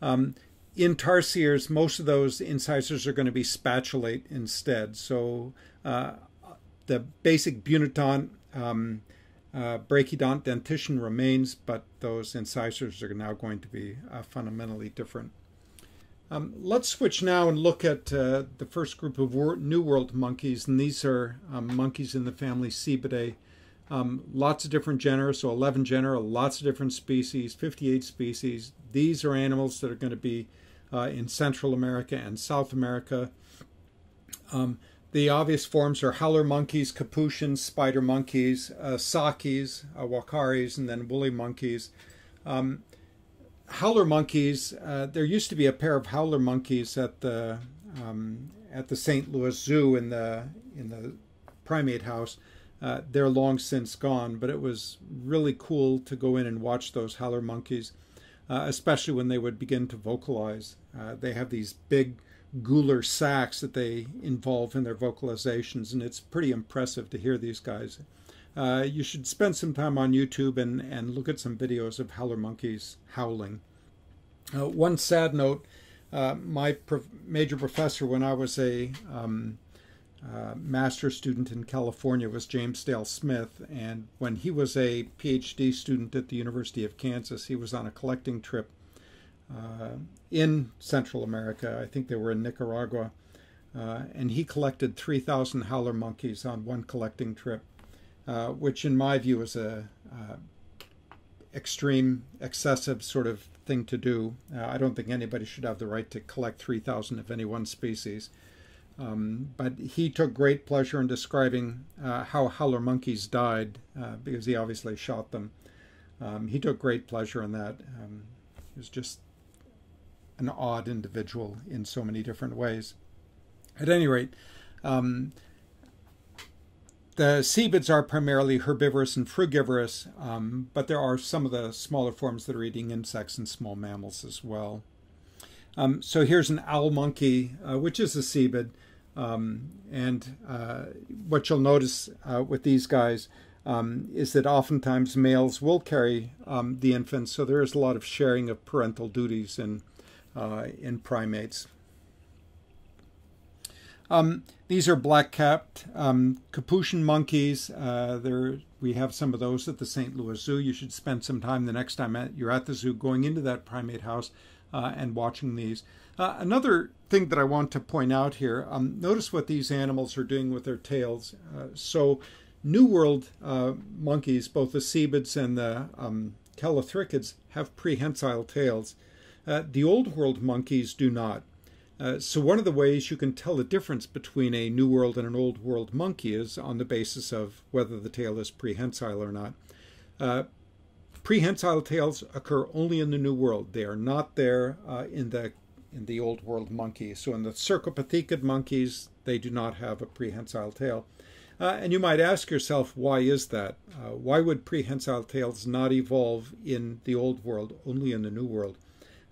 Um, in tarsiers, most of those incisors are going to be spatulate instead. So uh, the basic bunodont, um, uh, brachydont dentition remains, but those incisors are now going to be uh, fundamentally different. Um, let's switch now and look at uh, the first group of wor- New World monkeys, and these are um, monkeys in the family Cebidae. Um, lots of different genera, so 11 genera, lots of different species, 58 species. These are animals that are going to be uh, in Central America and South America. Um, the obvious forms are howler monkeys, capuchins, spider monkeys, uh, sakis, uh, uakaris, and then woolly monkeys. Um, howler monkeys, uh, there used to be a pair of howler monkeys at the um, at the St. Louis Zoo in the in the primate house. Uh, they're long since gone, but it was really cool to go in and watch those howler monkeys, uh, especially when they would begin to vocalize. Uh, they have these big gular sacs that they involve in their vocalizations, and it's pretty impressive to hear these guys. Uh, you should spend some time on YouTube and, and look at some videos of howler monkeys howling. Uh, one sad note uh, my pro- major professor, when I was a um, uh, master student in California was James Dale Smith, and when he was a PhD student at the University of Kansas, he was on a collecting trip uh, in Central America. I think they were in Nicaragua. uh, and he collected 3,000 howler monkeys on one collecting trip, uh, which in my view is a uh, extreme, excessive sort of thing to do. I don't think anybody should have the right to collect 3,000 of any one species. Um, but he took great pleasure in describing uh, how howler monkeys died uh, because he obviously shot them. Um, he took great pleasure in that. Um, he was just an odd individual in so many different ways. At any rate, um, the cebids are primarily herbivorous and frugivorous, um, but there are some of the smaller forms that are eating insects and small mammals as well. Um, so here's an owl monkey, uh, which is a cebid. Um, and uh, what you'll notice uh, with these guys um, is that oftentimes males will carry um, the infants, so there is a lot of sharing of parental duties in, uh, in primates. Um, these are black-capped um, capuchin monkeys. Uh, there, we have some of those at the St. Louis Zoo. You should spend some time the next time you're at the zoo going into that primate house uh, and watching these. Uh, another thing that I want to point out here, um, notice what these animals are doing with their tails. Uh, so New World uh, monkeys, both the cebids and the um, callitrichids, have prehensile tails. Uh, the Old World monkeys do not. Uh, so one of the ways you can tell the difference between a New World and an Old World monkey is on the basis of whether the tail is prehensile or not. Uh, prehensile tails occur only in the New World. They are not there uh, in the in the Old World monkey. So in the cercopithecid monkeys, they do not have a prehensile tail. Uh, and you might ask yourself, why is that? Uh, why would prehensile tails not evolve in the Old World, only in the New World?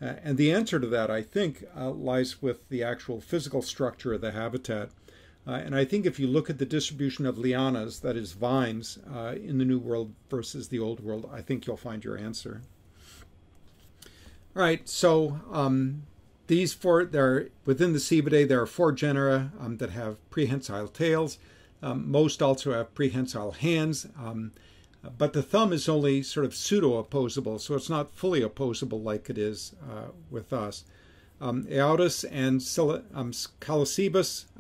Uh, and the answer to that, I think, uh, lies with the actual physical structure of the habitat. Uh, and I think if you look at the distribution of lianas, that is vines, uh, in the New World versus the Old World, I think you'll find your answer. All right, so um, these four, there within the Cebidae, there are four genera um, that have prehensile tails. Um, most also have prehensile hands. Um, but the thumb is only sort of pseudo opposable, so it's not fully opposable like it is uh, with us. Um, Aotus and um,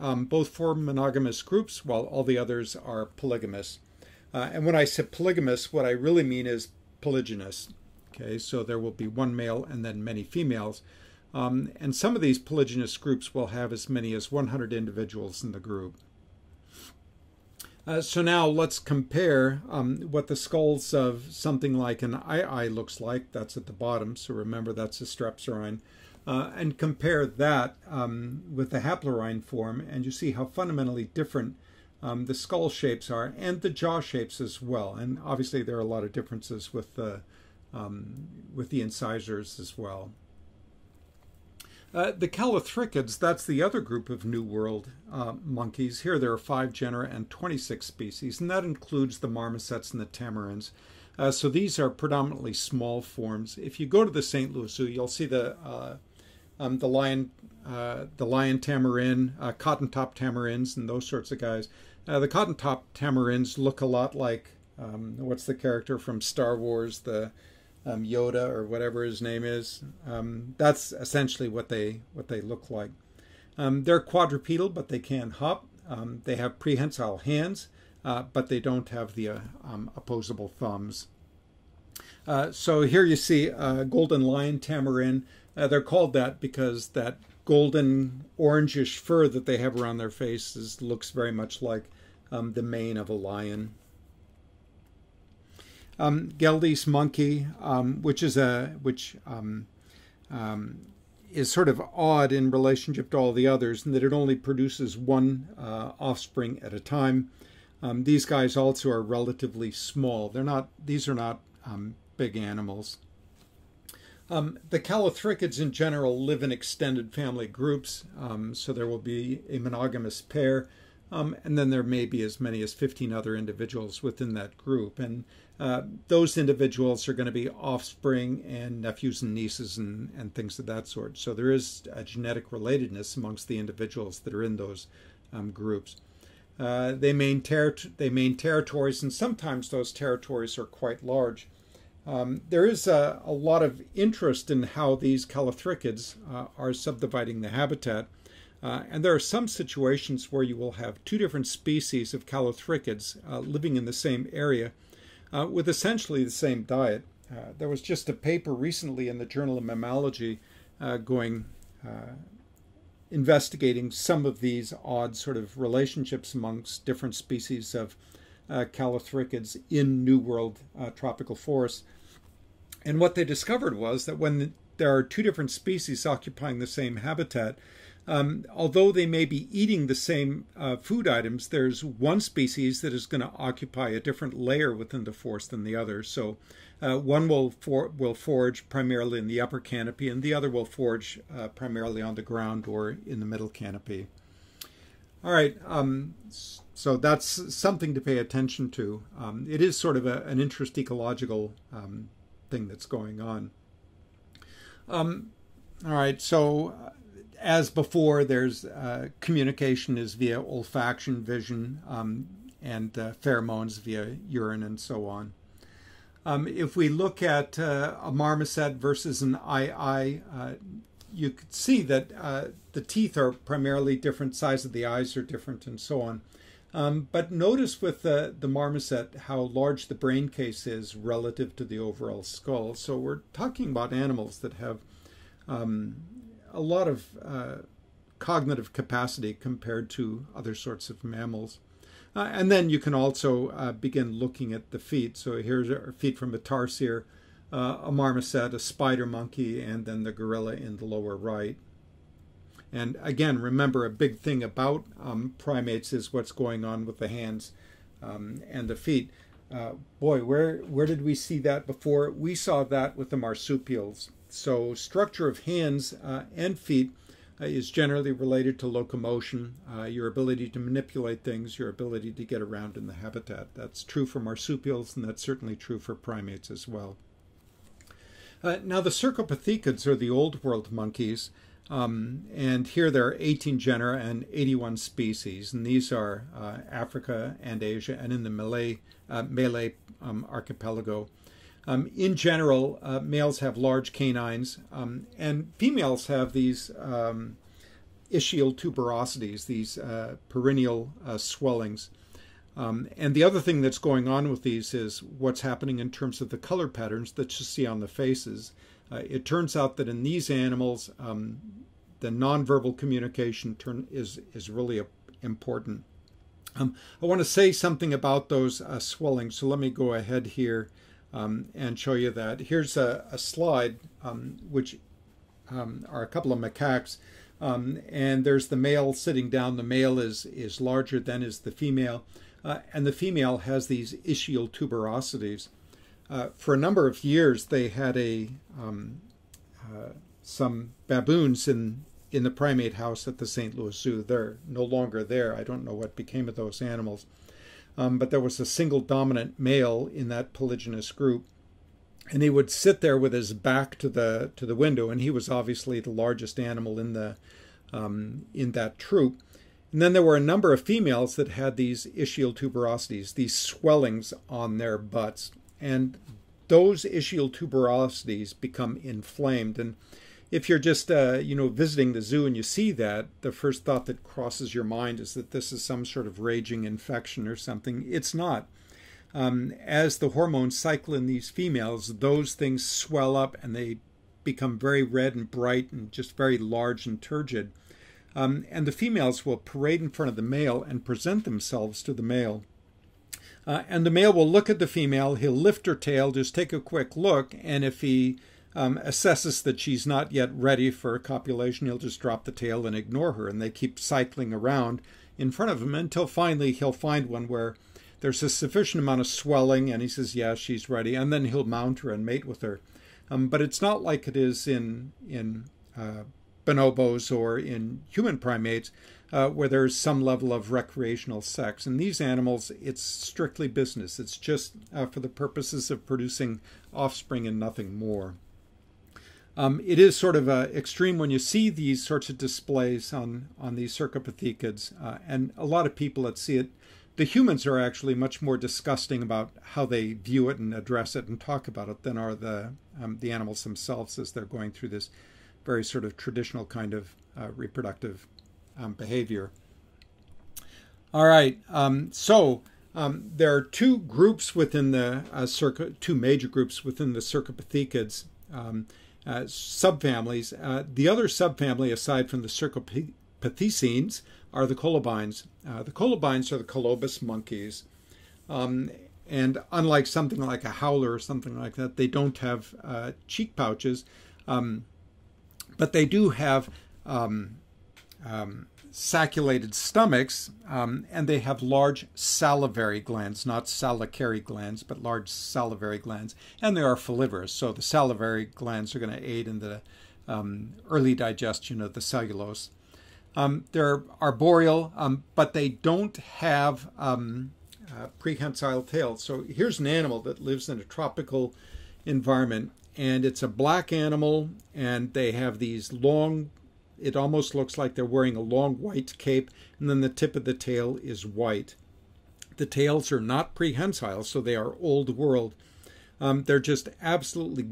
um, both form monogamous groups, while all the others are polygamous. Uh, and when I say polygamous, what I really mean is polygynous. Okay, so there will be one male and then many females. Um, and some of these polygynous groups will have as many as 100 individuals in the group. Uh, so now let's compare um, what the skulls of something like an eye looks like. That's at the bottom, so remember that's a strepsirrhine. Uh, and compare that um, with the haplorhine form, and you see how fundamentally different um, the skull shapes are, and the jaw shapes as well. And obviously there are a lot of differences with the um, with the incisors as well. Uh, the callitrichids, that's the other group of New World uh, monkeys. Here there are five genera and 26 species, and that includes the marmosets and the tamarins. Uh, so these are predominantly small forms. If you go to the St. Louis Zoo, you'll see the uh, um, the lion, uh, the lion tamarin, cotton top tamarins, and those sorts of guys. the cotton top tamarins look a lot like um, what's the character from Star Wars, the um, Yoda or whatever his name is. Um, that's essentially what they what they look like. Um, they're quadrupedal, but they can hop. Um, they have prehensile hands, uh, but they don't have the uh, um, opposable thumbs. Uh, so here you see a golden lion tamarin. Uh, they're called that because that golden orangish fur that they have around their faces looks very much like um, the mane of a lion um, Goeldi's monkey, um, which is a which um, um, is sort of odd in relationship to all the others, in that it only produces one uh, offspring at a time. Um, these guys also are relatively small. They're not; these are not um, big animals. the callitrichids in general live in extended family groups, so there will be a monogamous pair. Um, and then there may be as many as 15 other individuals within that group. And uh, those individuals are going to be offspring and nephews and nieces and, and things of that sort. So there is a genetic relatedness amongst the individuals that are in those um, groups. Uh, they, main ter- they main territories, and sometimes those territories are quite large. Um, there is a, a, lot of interest in how these callitrichids uh, are subdividing the habitat. Uh, and there are some situations where you will have two different species of callitrichids uh, living in the same area uh, with essentially the same diet. Uh, there was just a paper recently in the Journal of Mammalogy uh, going investigating some of these odd sort of relationships amongst different species of uh, callitrichids in New World uh, tropical forests. And what they discovered was that when there are two different species occupying the same habitat, um, although they may be eating the same uh, food items, there's one species that is going to occupy a different layer within the forest than the other. So uh, one will for, will forage primarily in the upper canopy, and the other will forage uh, primarily on the ground or in the middle canopy. All right, um, so that's something to pay attention to. Um, it is sort of a, an interest ecological um, thing that's going on. Um, all right, so uh, as before, there's uh, communication is via olfaction, vision, um, and uh, pheromones via urine and so on. Um, if we look at uh, a marmoset versus an aye-aye, uh, you could see that uh, the teeth are primarily different, size of the eyes are different, and so on. Um, but notice with the, the marmoset how large the brain case is relative to the overall skull. So we're talking about animals that have um, a lot of uh, cognitive capacity compared to other sorts of mammals. Uh, and then you can also uh, begin looking at the feet. So here's our feet from a tarsier, uh, a marmoset, a spider monkey, and then the gorilla in the lower right. And again, remember a big thing about um, primates is what's going on with the hands um, and the feet. Uh, boy, where where did we see that before? We saw that with the marsupials. So structure of hands uh, and feet uh, is generally related to locomotion, uh, your ability to manipulate things, your ability to get around in the habitat. That's true for marsupials, and that's certainly true for primates as well. Uh, now, the Cercopithecids are the old world monkeys. Um, and here there are 18 genera and 81 species, and these are uh, Africa and Asia, and in the Malay uh, Malay um, archipelago. Um, in general, uh, males have large canines, um, and females have these um, ischial tuberosities, these uh, perineal uh, swellings. Um, and the other thing that's going on with these is what's happening in terms of the color patterns that you see on the faces. Uh, it turns out that in these animals, um, the nonverbal communication turn, is, is really important. Um, I want to say something about those uh, swellings, so let me go ahead here um, and show you that. Here's a, a slide um, which um, are a couple of macaques. Um, and there's the male sitting down. The male is, is larger than is the female. Uh, and the female has these ischial tuberosities. Uh, for a number of years, they had a um, uh, some baboons in in the primate house at the St. Louis Zoo. They're no longer there. I don't know what became of those animals. Um, but there was a single dominant male in that polygynous group, and he would sit there with his back to the to the window, and he was obviously the largest animal in the um, in that troop. And then there were a number of females that had these ischial tuberosities, these swellings on their butts, and those ischial tuberosities become inflamed. And if you're just uh, you know visiting the zoo and you see that, the first thought that crosses your mind is that this is some sort of raging infection or something. It's not. Um, as the hormones cycle in these females, those things swell up and they become very red and bright and just very large and turgid. Um, and the females will parade in front of the male and present themselves to the male. Uh, and the male will look at the female, he'll lift her tail, just take a quick look, and if he um, assesses that she's not yet ready for copulation, he'll just drop the tail and ignore her. And they keep cycling around in front of him until finally he'll find one where there's a sufficient amount of swelling and he says, Yeah, she's ready. And then he'll mount her and mate with her. Um, but it's not like it is in, in uh, bonobos or in human primates. Uh, where there's some level of recreational sex. In these animals, it's strictly business. It's just uh, for the purposes of producing offspring and nothing more. Um, it is sort of uh, extreme when you see these sorts of displays on, on these cercopithecids, uh, and a lot of people that see it, the humans are actually much more disgusting about how they view it and address it and talk about it than are the um, the animals themselves as they're going through this very sort of traditional kind of uh, reproductive um, behavior. All right, um, so um, there are two groups within the uh, circa, two major groups within the Cercopithecids um, uh, subfamilies. Uh, the other subfamily, aside from the Cercopithecines, are the colobines. Uh, the colobines are the colobus monkeys. Um, and unlike something like a howler or something like that, they don't have uh, cheek pouches, um, but they do have um, um, sacculated stomachs, um, and they have large salivary glands, not salivary glands, but large salivary glands, and they are folivorous. So the salivary glands are going to aid in the um, early digestion of the cellulose. Um, they're arboreal, um, but they don't have um, uh, prehensile tails. So here's an animal that lives in a tropical environment, and it's a black animal, and they have these long it almost looks like they're wearing a long white cape, and then the tip of the tail is white. The tails are not prehensile, so they are old world. Um, they're just absolutely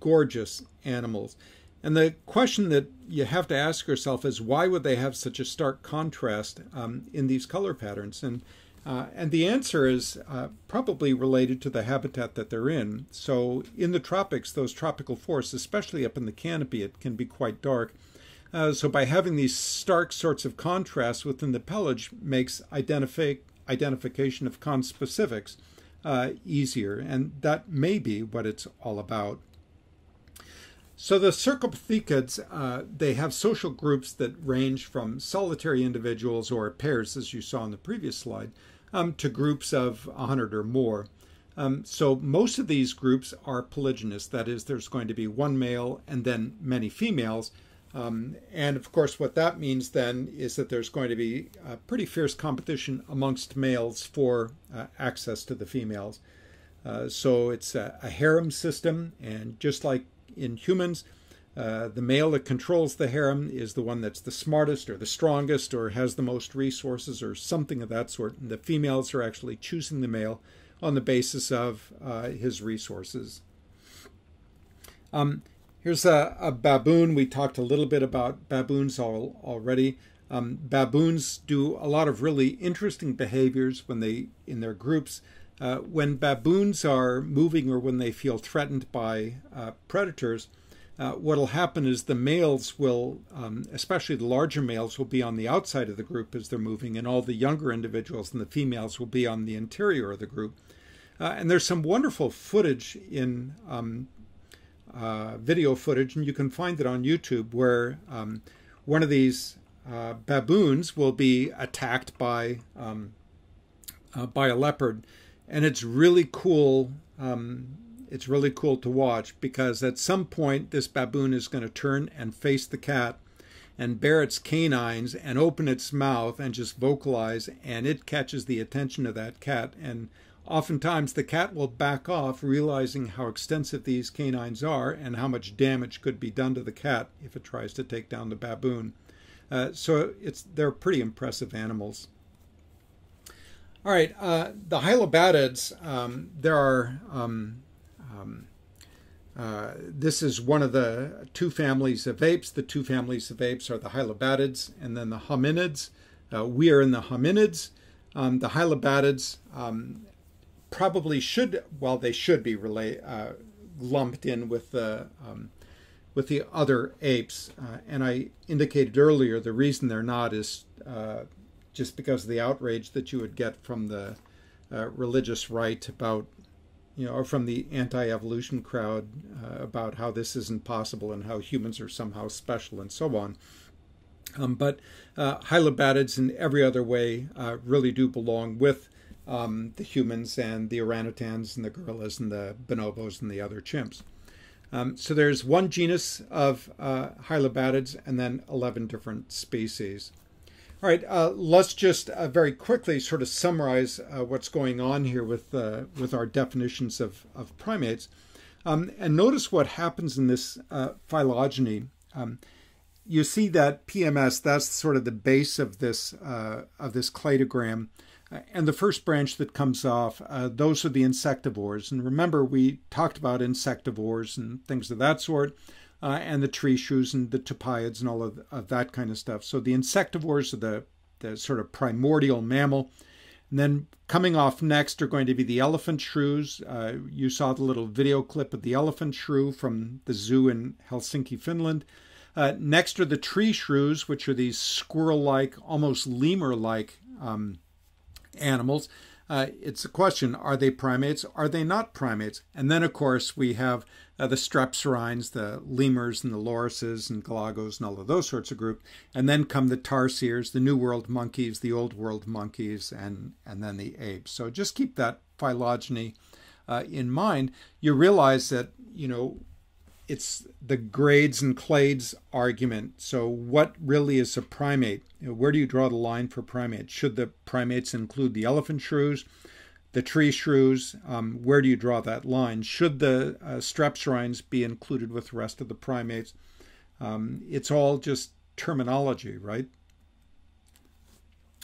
gorgeous animals. And the question that you have to ask yourself is why would they have such a stark contrast um, in these color patterns? And uh, and the answer is uh, probably related to the habitat that they're in. So in the tropics, those tropical forests, especially up in the canopy, it can be quite dark. Uh, so by having these stark sorts of contrasts within the pelage makes identifi- identification of conspecifics uh, easier, and that may be what it's all about. So the Cercopithecids, uh, they have social groups that range from solitary individuals or pairs, as you saw in the previous slide, um, to groups of 100 or more. Um, so most of these groups are polygynous. That is, there's going to be one male and then many females, um, and of course, what that means then is that there's going to be a pretty fierce competition amongst males for uh, access to the females. Uh, so it's a, a, harem system, and just like in humans, uh, the male that controls the harem is the one that's the smartest or the strongest or has the most resources or something of that sort. And the females are actually choosing the male on the basis of uh, his resources. Um, Here's a, a, baboon. We talked a little bit about baboons all, already. Um, baboons do a lot of really interesting behaviors when they in their groups. Uh, when baboons are moving or when they feel threatened by uh, predators, uh, what will happen is the males will, um, especially the larger males, will be on the outside of the group as they're moving, and all the younger individuals and the females will be on the interior of the group. Uh, and there's some wonderful footage in um, uh, video footage, and you can find it on YouTube, where um, one of these uh, baboons will be attacked by um, uh, by a leopard, and it's really cool. Um, it's really cool to watch because at some point this baboon is going to turn and face the cat and bear its canines and open its mouth and just vocalize, and it catches the attention of that cat and Oftentimes, the cat will back off, realizing how extensive these canines are and how much damage could be done to the cat if it tries to take down the baboon. Uh, so it's they're pretty impressive animals. All right, uh, the hylobatids. Um, there are. Um, um, uh, this is one of the two families of apes. The two families of apes are the hylobatids and then the hominids. Uh, we are in the hominids. Um, the hylobatids um, probably should, well, they should be relate, uh, lumped in with the um, with the other apes. Uh, and I indicated earlier the reason they're not is uh, just because of the outrage that you would get from the uh, religious right about, you know, or from the anti-evolution crowd uh, about how this isn't possible and how humans are somehow special and so on. Um, but uh, hylobatids in every other way uh, really do belong with um, the humans and the orangutans and the gorillas and the bonobos and the other chimps. Um, so there's one genus of uh, hylobatids and then 11 different species. All right, uh, let's just uh, very quickly sort of summarize uh, what's going on here with, uh, with our definitions of, of primates. Um, and notice what happens in this uh, phylogeny. Um, you see that PMS, that's sort of the base of this, of this cladogram. And the first branch that comes off, uh, those are the insectivores. And remember, we talked about insectivores and things of that sort. uh, and the tree shrews and the tupaiids and all of, of, that kind of stuff. So the insectivores are the, the sort of primordial mammal. And then coming off next are going to be the elephant shrews. Uh, you saw the little video clip of the elephant shrew from the zoo in Helsinki, Finland. Uh, next are the tree shrews, which are these squirrel like, almost lemur like um, animals. Uh, it's a question are they primates? Are they not primates? And then, of course, we have uh, the strepsirrhines, the lemurs and the lorises and galagos and all of those sorts of groups. And then come the tarsiers, the New World monkeys, the Old World monkeys, and, and then the apes. So just keep that phylogeny uh, in mind. You realize that, you know, it's the grades and clades argument. So, what really is a primate? Where do you draw the line for primates? Should the primates include the elephant shrews, the tree shrews? Um, where do you draw that line? Should the uh, strepsirrhines be included with the rest of the primates? Um, it's all just terminology, right?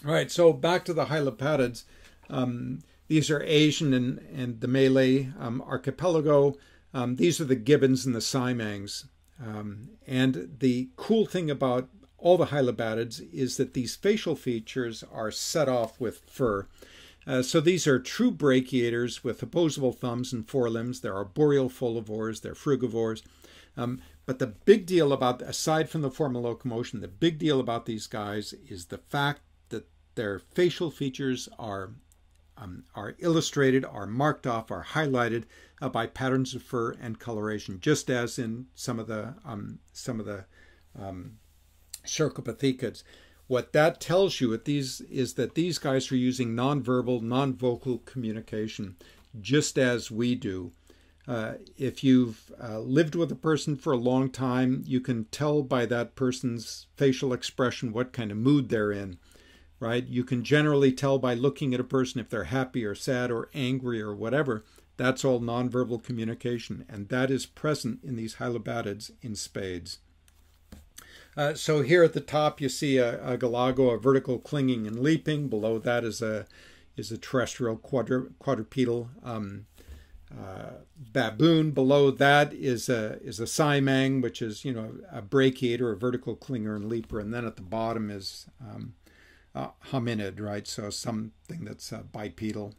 All right, so back to the hylobatids. Um, these are Asian and, and the Malay um, archipelago. Um, these are the gibbons and the siamangs. Um, and the cool thing about all the hylobatids is that these facial features are set off with fur. Uh, so these are true brachiators with opposable thumbs and forelimbs. They're arboreal folivores, they're frugivores. Um, but the big deal about, aside from the form of locomotion, the big deal about these guys is the fact that their facial features are um, are illustrated, are marked off, are highlighted uh, by patterns of fur and coloration, just as in some of the um, some of the um, What that tells you at these is that these guys are using nonverbal, non-vocal communication, just as we do. Uh, if you've uh, lived with a person for a long time, you can tell by that person's facial expression what kind of mood they're in right? You can generally tell by looking at a person if they're happy or sad or angry or whatever. That's all nonverbal communication, and that is present in these hylobatids in spades. Uh, so here at the top you see a, a, galago, a vertical clinging and leaping. Below that is a is a terrestrial quadru- quadrupedal um, uh, baboon. Below that is a is a siamang, which is you know a brachiator, a vertical clinger and leaper, and then at the bottom is um, hominid, right? So something that's uh, bipedal.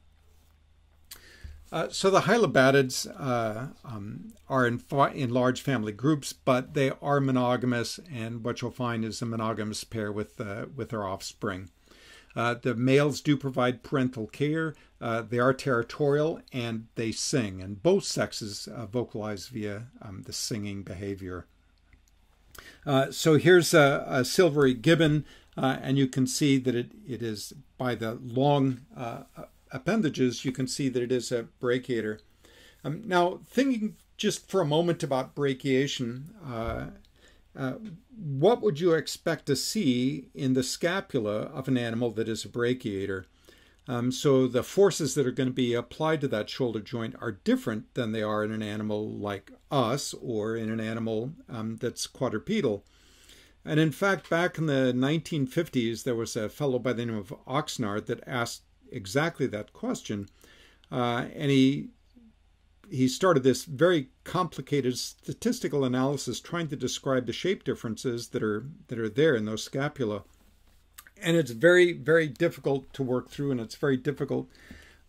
Uh, so the hylobatids uh, um, are in, in large family groups, but they are monogamous, and what you'll find is a monogamous pair with uh, with their offspring. Uh, the males do provide parental care. they are territorial and they sing, and both sexes vocalize via um, the singing behavior. so here's a, a silvery gibbon uh, and you can see that it, it is by the long uh, appendages, you can see that it is a brachiator. Um, now, thinking just for a moment about brachiation, uh, uh, what would you expect to see in the scapula of an animal that is a brachiator? Um, so the forces that are going to be applied to that shoulder joint are different than they are in an animal like us or in an animal um, that's quadrupedal. And in fact, back in the 1950s, there was a fellow by the name of Oxnard that asked exactly that question. Uh, and he he started this very complicated statistical analysis trying to describe the shape differences that are that are there in those scapula. And it's very, very difficult to work through, and it's very difficult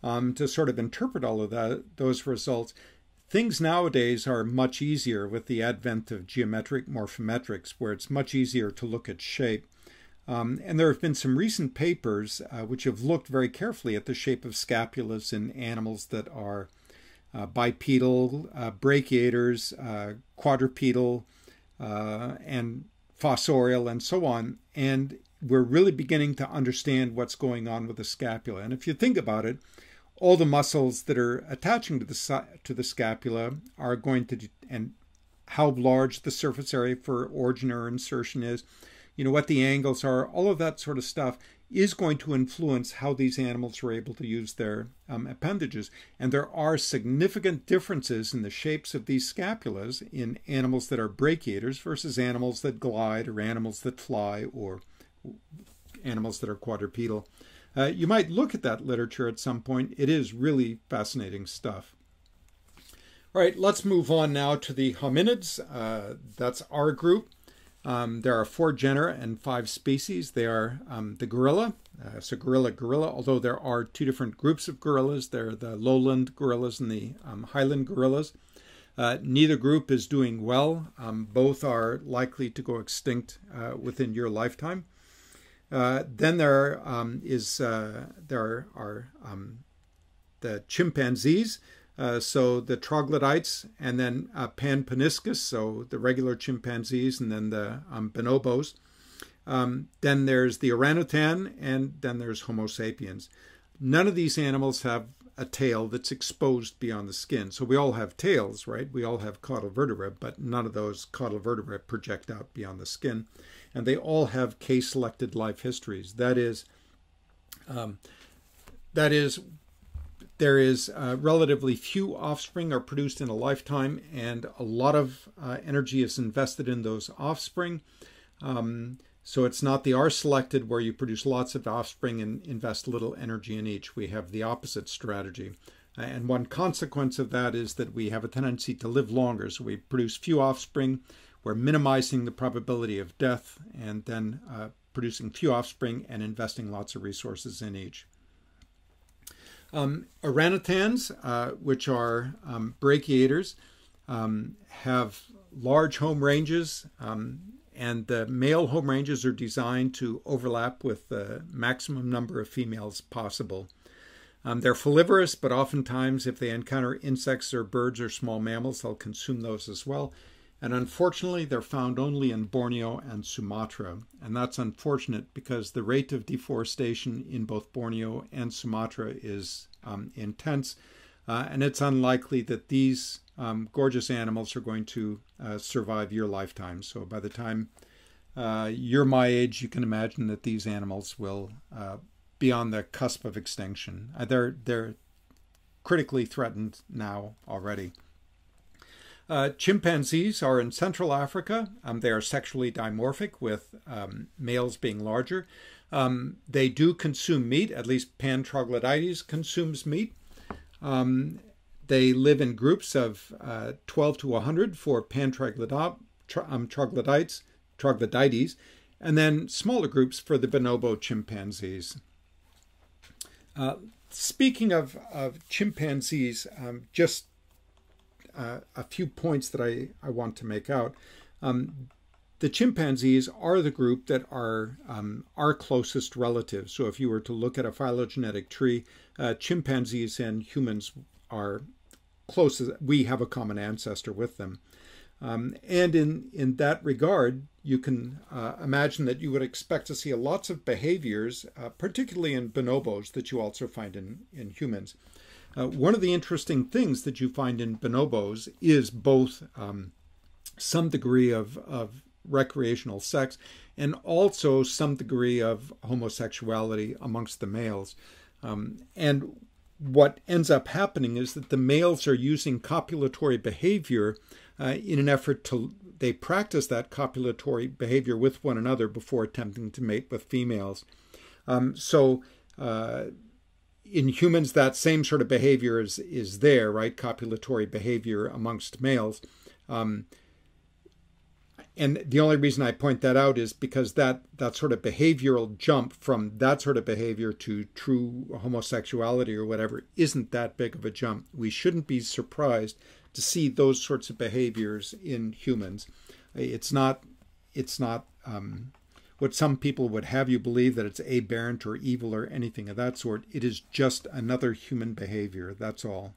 um, to sort of interpret all of that those results. Things nowadays are much easier with the advent of geometric morphometrics, where it's much easier to look at shape. Um, and there have been some recent papers uh, which have looked very carefully at the shape of scapulas in animals that are uh, bipedal, uh, brachiators, uh, quadrupedal, uh, and fossorial, and so on. And we're really beginning to understand what's going on with the scapula. And if you think about it, all the muscles that are attaching to the to the scapula are going to and how large the surface area for origin or insertion is, you know what the angles are, all of that sort of stuff is going to influence how these animals are able to use their um, appendages. And there are significant differences in the shapes of these scapulas in animals that are brachiators versus animals that glide or animals that fly or animals that are quadrupedal. Uh, you might look at that literature at some point. It is really fascinating stuff. All right, let's move on now to the hominids. Uh, that's our group. Um, there are four genera and five species. They are um, the gorilla, uh, so gorilla, gorilla, although there are two different groups of gorillas. There are the lowland gorillas and the um, highland gorillas. Uh, neither group is doing well. Um, both are likely to go extinct uh, within your lifetime. Uh, then there um, is uh, there are um, the chimpanzees, uh, so the troglodytes, and then uh, Pan-paniscus, so the regular chimpanzees, and then the um, bonobos. Um, then there's the orangutan, and then there's Homo sapiens. None of these animals have a tail that's exposed beyond the skin. So we all have tails, right? We all have caudal vertebrae, but none of those caudal vertebrae project out beyond the skin. And they all have K-selected life histories. That is, um, that is, there is uh, relatively few offspring are produced in a lifetime, and a lot of uh, energy is invested in those offspring. Um, so it's not the R selected where you produce lots of offspring and invest little energy in each. We have the opposite strategy. And one consequence of that is that we have a tendency to live longer. So we produce few offspring, we're minimizing the probability of death, and then uh, producing few offspring and investing lots of resources in each. Um, orangutans, uh, which are um, brachiators, um, have large home ranges. Um, and the male home ranges are designed to overlap with the maximum number of females possible. Um, they're folivorous, but oftentimes, if they encounter insects or birds or small mammals, they'll consume those as well. And unfortunately, they're found only in Borneo and Sumatra. And that's unfortunate because the rate of deforestation in both Borneo and Sumatra is um, intense. Uh, and it's unlikely that these um, gorgeous animals are going to uh, survive your lifetime. So by the time uh, you're my age, you can imagine that these animals will uh, be on the cusp of extinction. Uh, they're they're critically threatened now already. Uh, chimpanzees are in Central Africa. Um, they are sexually dimorphic, with um, males being larger. Um, they do consume meat. At least Pan troglodytes consumes meat. Um, they live in groups of uh, 12 to 100 for Pan troglodytes, um, troglodytes, troglodytes, and then smaller groups for the bonobo chimpanzees. Uh, speaking of, of chimpanzees, um, just uh, a few points that I, I want to make out. Um, the chimpanzees are the group that are um, our closest relatives. So if you were to look at a phylogenetic tree, uh, chimpanzees and humans are close we have a common ancestor with them. Um, and in, in that regard, you can uh, imagine that you would expect to see lots of behaviors, uh, particularly in bonobos, that you also find in, in humans. Uh, one of the interesting things that you find in bonobos is both um, some degree of, of recreational sex and also some degree of homosexuality amongst the males. Um, and what ends up happening is that the males are using copulatory behavior uh, in an effort to they practice that copulatory behavior with one another before attempting to mate with females. Um, so uh, in humans, that same sort of behavior is is there, right? Copulatory behavior amongst males. Um, and the only reason I point that out is because that that sort of behavioral jump from that sort of behavior to true homosexuality or whatever isn't that big of a jump. We shouldn't be surprised to see those sorts of behaviors in humans. It's not it's not um, what some people would have you believe that it's aberrant or evil or anything of that sort. It is just another human behavior. That's all.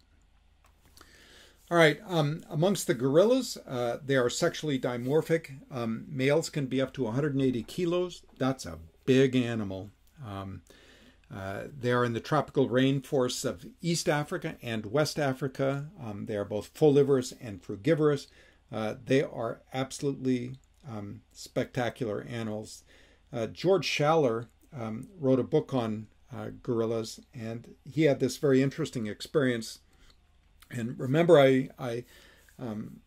All right, um, amongst the gorillas, uh, they are sexually dimorphic. Um, males can be up to 180 kilos. That's a big animal. Um, uh, they are in the tropical rainforests of East Africa and West Africa. Um, they are both folivorous and frugivorous. Uh, they are absolutely um, spectacular animals. Uh, George Schaller um, wrote a book on uh, gorillas, and he had this very interesting experience and remember, I, I um,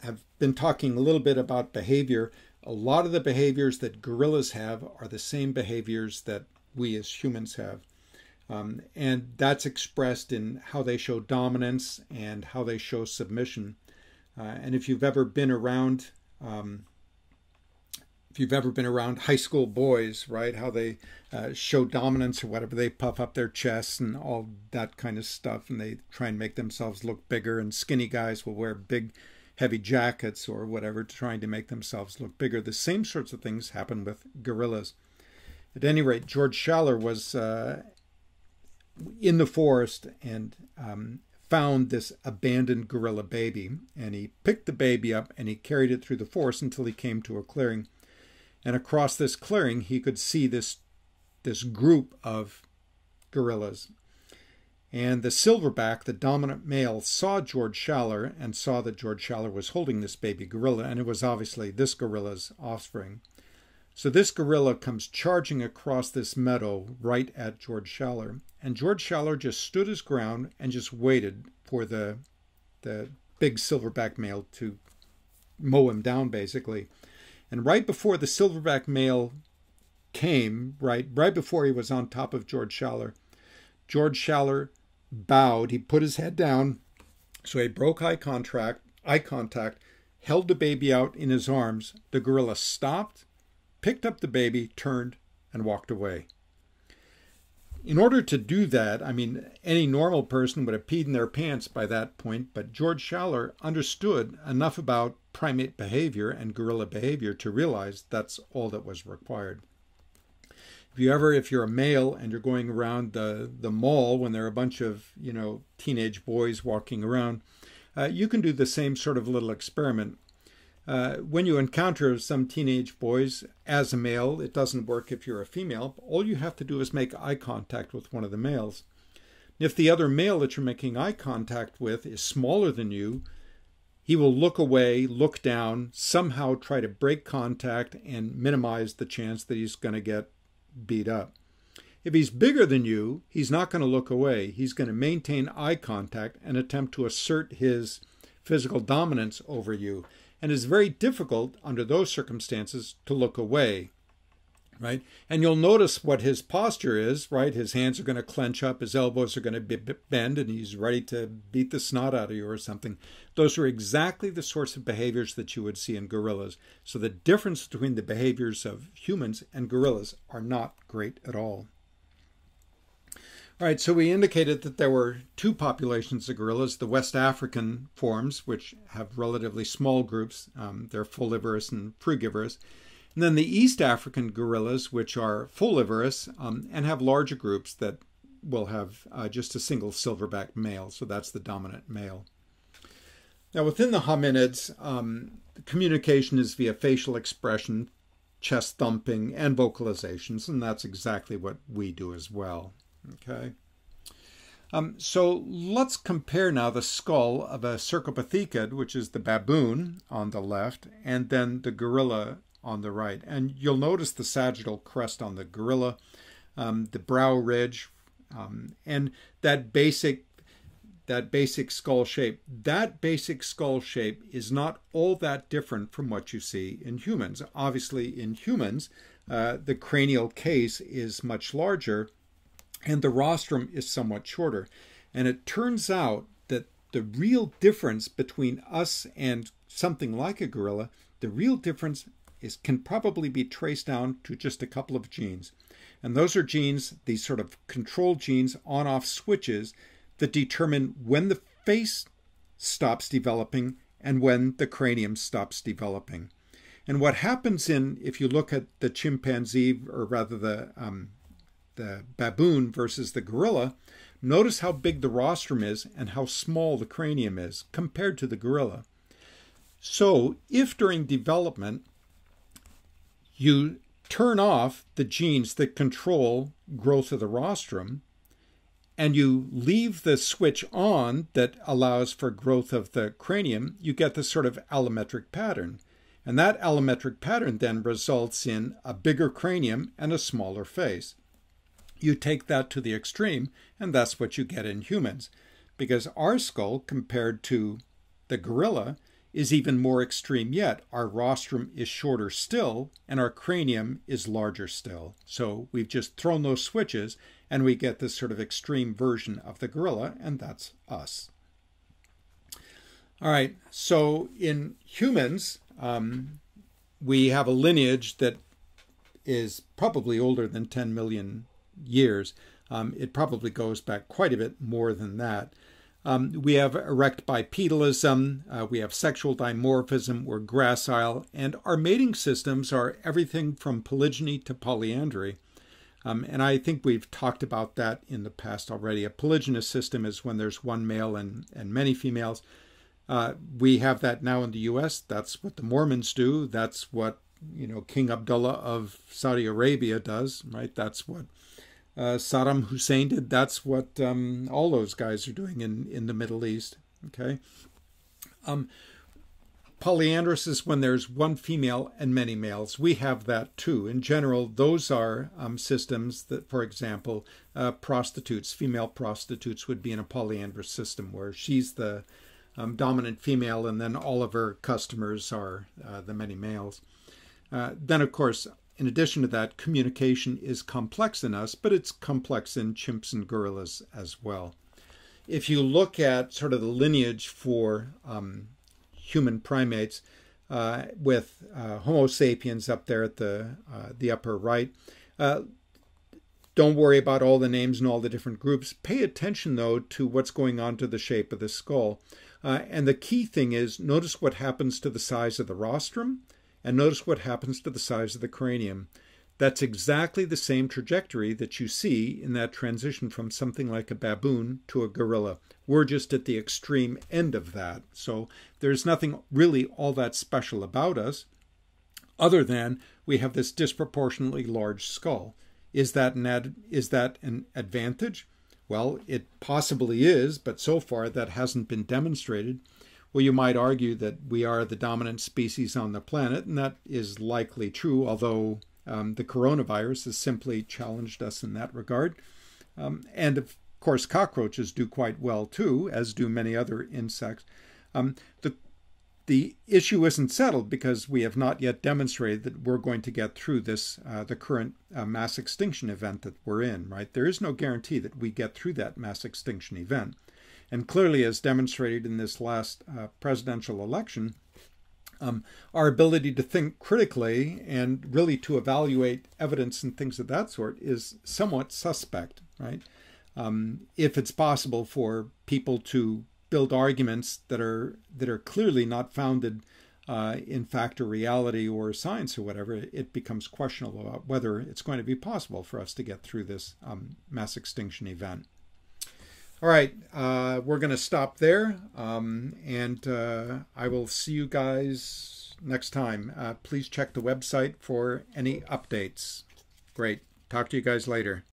have been talking a little bit about behavior. A lot of the behaviors that gorillas have are the same behaviors that we as humans have. Um, and that's expressed in how they show dominance and how they show submission. Uh, and if you've ever been around, um, if you've ever been around high school boys, right, how they uh, show dominance or whatever, they puff up their chests and all that kind of stuff, and they try and make themselves look bigger. And skinny guys will wear big, heavy jackets or whatever, trying to make themselves look bigger. The same sorts of things happen with gorillas. At any rate, George Schaller was uh, in the forest and um, found this abandoned gorilla baby. And he picked the baby up and he carried it through the forest until he came to a clearing. And across this clearing, he could see this, this group of gorillas. And the silverback, the dominant male, saw George Schaller and saw that George Schaller was holding this baby gorilla, and it was obviously this gorilla's offspring. So this gorilla comes charging across this meadow right at George Schaller, and George Schaller just stood his ground and just waited for the the big silverback male to mow him down basically. And right before the silverback male came, right right before he was on top of George Schaller, George Schaller bowed, he put his head down, so he broke eye contact, eye contact, held the baby out in his arms. The gorilla stopped picked up the baby, turned, and walked away. In order to do that, I mean, any normal person would have peed in their pants by that point, but George Schaller understood enough about primate behavior and gorilla behavior to realize that's all that was required. If you ever, if you're a male and you're going around the, the mall when there are a bunch of, you know, teenage boys walking around, uh, you can do the same sort of little experiment uh, when you encounter some teenage boys as a male, it doesn't work if you're a female. All you have to do is make eye contact with one of the males. If the other male that you're making eye contact with is smaller than you, he will look away, look down, somehow try to break contact and minimize the chance that he's going to get beat up. If he's bigger than you, he's not going to look away. He's going to maintain eye contact and attempt to assert his physical dominance over you and it's very difficult under those circumstances to look away right? And you'll notice what his posture is right? His hands are going to clench up his elbows are going to bend and he's ready to beat the snot out of you or something. Those are exactly the sorts of behaviors that you would see in gorillas. So the difference between the behaviors of humans and gorillas are not great at all. All right, so we indicated that there were two populations of gorillas the West African forms, which have relatively small groups, um, they're frugivorous and frugivorous, and then the East African gorillas, which are frugivorous um, and have larger groups that will have uh, just a single silverback male, so that's the dominant male. Now, within the hominids, um, communication is via facial expression, chest thumping, and vocalizations, and that's exactly what we do as well. Okay. Um, so let's compare now the skull of a cercopithecid, which is the baboon on the left, and then the gorilla on the right. And you'll notice the sagittal crest on the gorilla, um, the brow ridge, um, and that basic that basic skull shape. That basic skull shape is not all that different from what you see in humans. Obviously, in humans, uh, the cranial case is much larger and the rostrum is somewhat shorter. And it turns out that the real difference between us and something like a gorilla, the real difference is can probably be traced down to just a couple of genes. And those are genes, these sort of control genes, on off switches that determine when the face stops developing and when the cranium stops developing. And what happens in, if you look at the chimpanzee, or rather the um, the baboon versus the gorilla, notice how big the rostrum is and how small the cranium is compared to the gorilla. So, if during development you turn off the genes that control growth of the rostrum, and you leave the switch on that allows for growth of the cranium, you get this sort of allometric pattern. And that allometric pattern then results in a bigger cranium and a smaller face. You take that to the extreme, and that's what you get in humans. Because our skull, compared to the gorilla, is even more extreme yet. Our rostrum is shorter still, and our cranium is larger still. So we've just thrown those switches, and we get this sort of extreme version of the gorilla, and that's us. All right, so in humans, um, we have a lineage that is probably older than 10 million years. Um, it probably goes back quite a bit more than that. Um, we have erect bipedalism, uh, we have sexual dimorphism, we're gracile, and our mating systems are everything from polygyny to polyandry. Um, and I think we've talked about that in the past already. A polygynous system is when there's one male and, and many females. Uh, we have that now in the U.S. That's what the Mormons do. That's what you know King Abdullah of Saudi Arabia does. Right. That's what uh, Saddam Hussein did. That's what um, all those guys are doing in in the Middle East. Okay. Um, polyandrous is when there's one female and many males. We have that too. In general, those are um, systems that, for example, uh, prostitutes, female prostitutes, would be in a polyandrous system where she's the um, dominant female, and then all of her customers are uh, the many males. Uh, then, of course, in addition to that, communication is complex in us, but it's complex in chimps and gorillas as well. If you look at sort of the lineage for um, human primates, uh, with uh, Homo sapiens up there at the uh, the upper right, uh, don't worry about all the names and all the different groups. Pay attention, though, to what's going on to the shape of the skull. Uh, and the key thing is notice what happens to the size of the rostrum and notice what happens to the size of the cranium. That's exactly the same trajectory that you see in that transition from something like a baboon to a gorilla. We're just at the extreme end of that. So there's nothing really all that special about us other than we have this disproportionately large skull. Is that an ad, is that an advantage? Well, it possibly is, but so far that hasn't been demonstrated. Well, you might argue that we are the dominant species on the planet, and that is likely true, although um, the coronavirus has simply challenged us in that regard. Um, and of course, cockroaches do quite well too, as do many other insects. Um, the the issue isn't settled because we have not yet demonstrated that we're going to get through this, uh, the current uh, mass extinction event that we're in, right? There is no guarantee that we get through that mass extinction event. And clearly, as demonstrated in this last uh, presidential election, um, our ability to think critically and really to evaluate evidence and things of that sort is somewhat suspect, right? Um, if it's possible for people to build arguments that are that are clearly not founded uh, in fact or reality or science or whatever, it becomes questionable about whether it's going to be possible for us to get through this um, mass extinction event. All right, uh, we're going to stop there, um, and uh, I will see you guys next time. Uh, please check the website for any updates. Great. Talk to you guys later.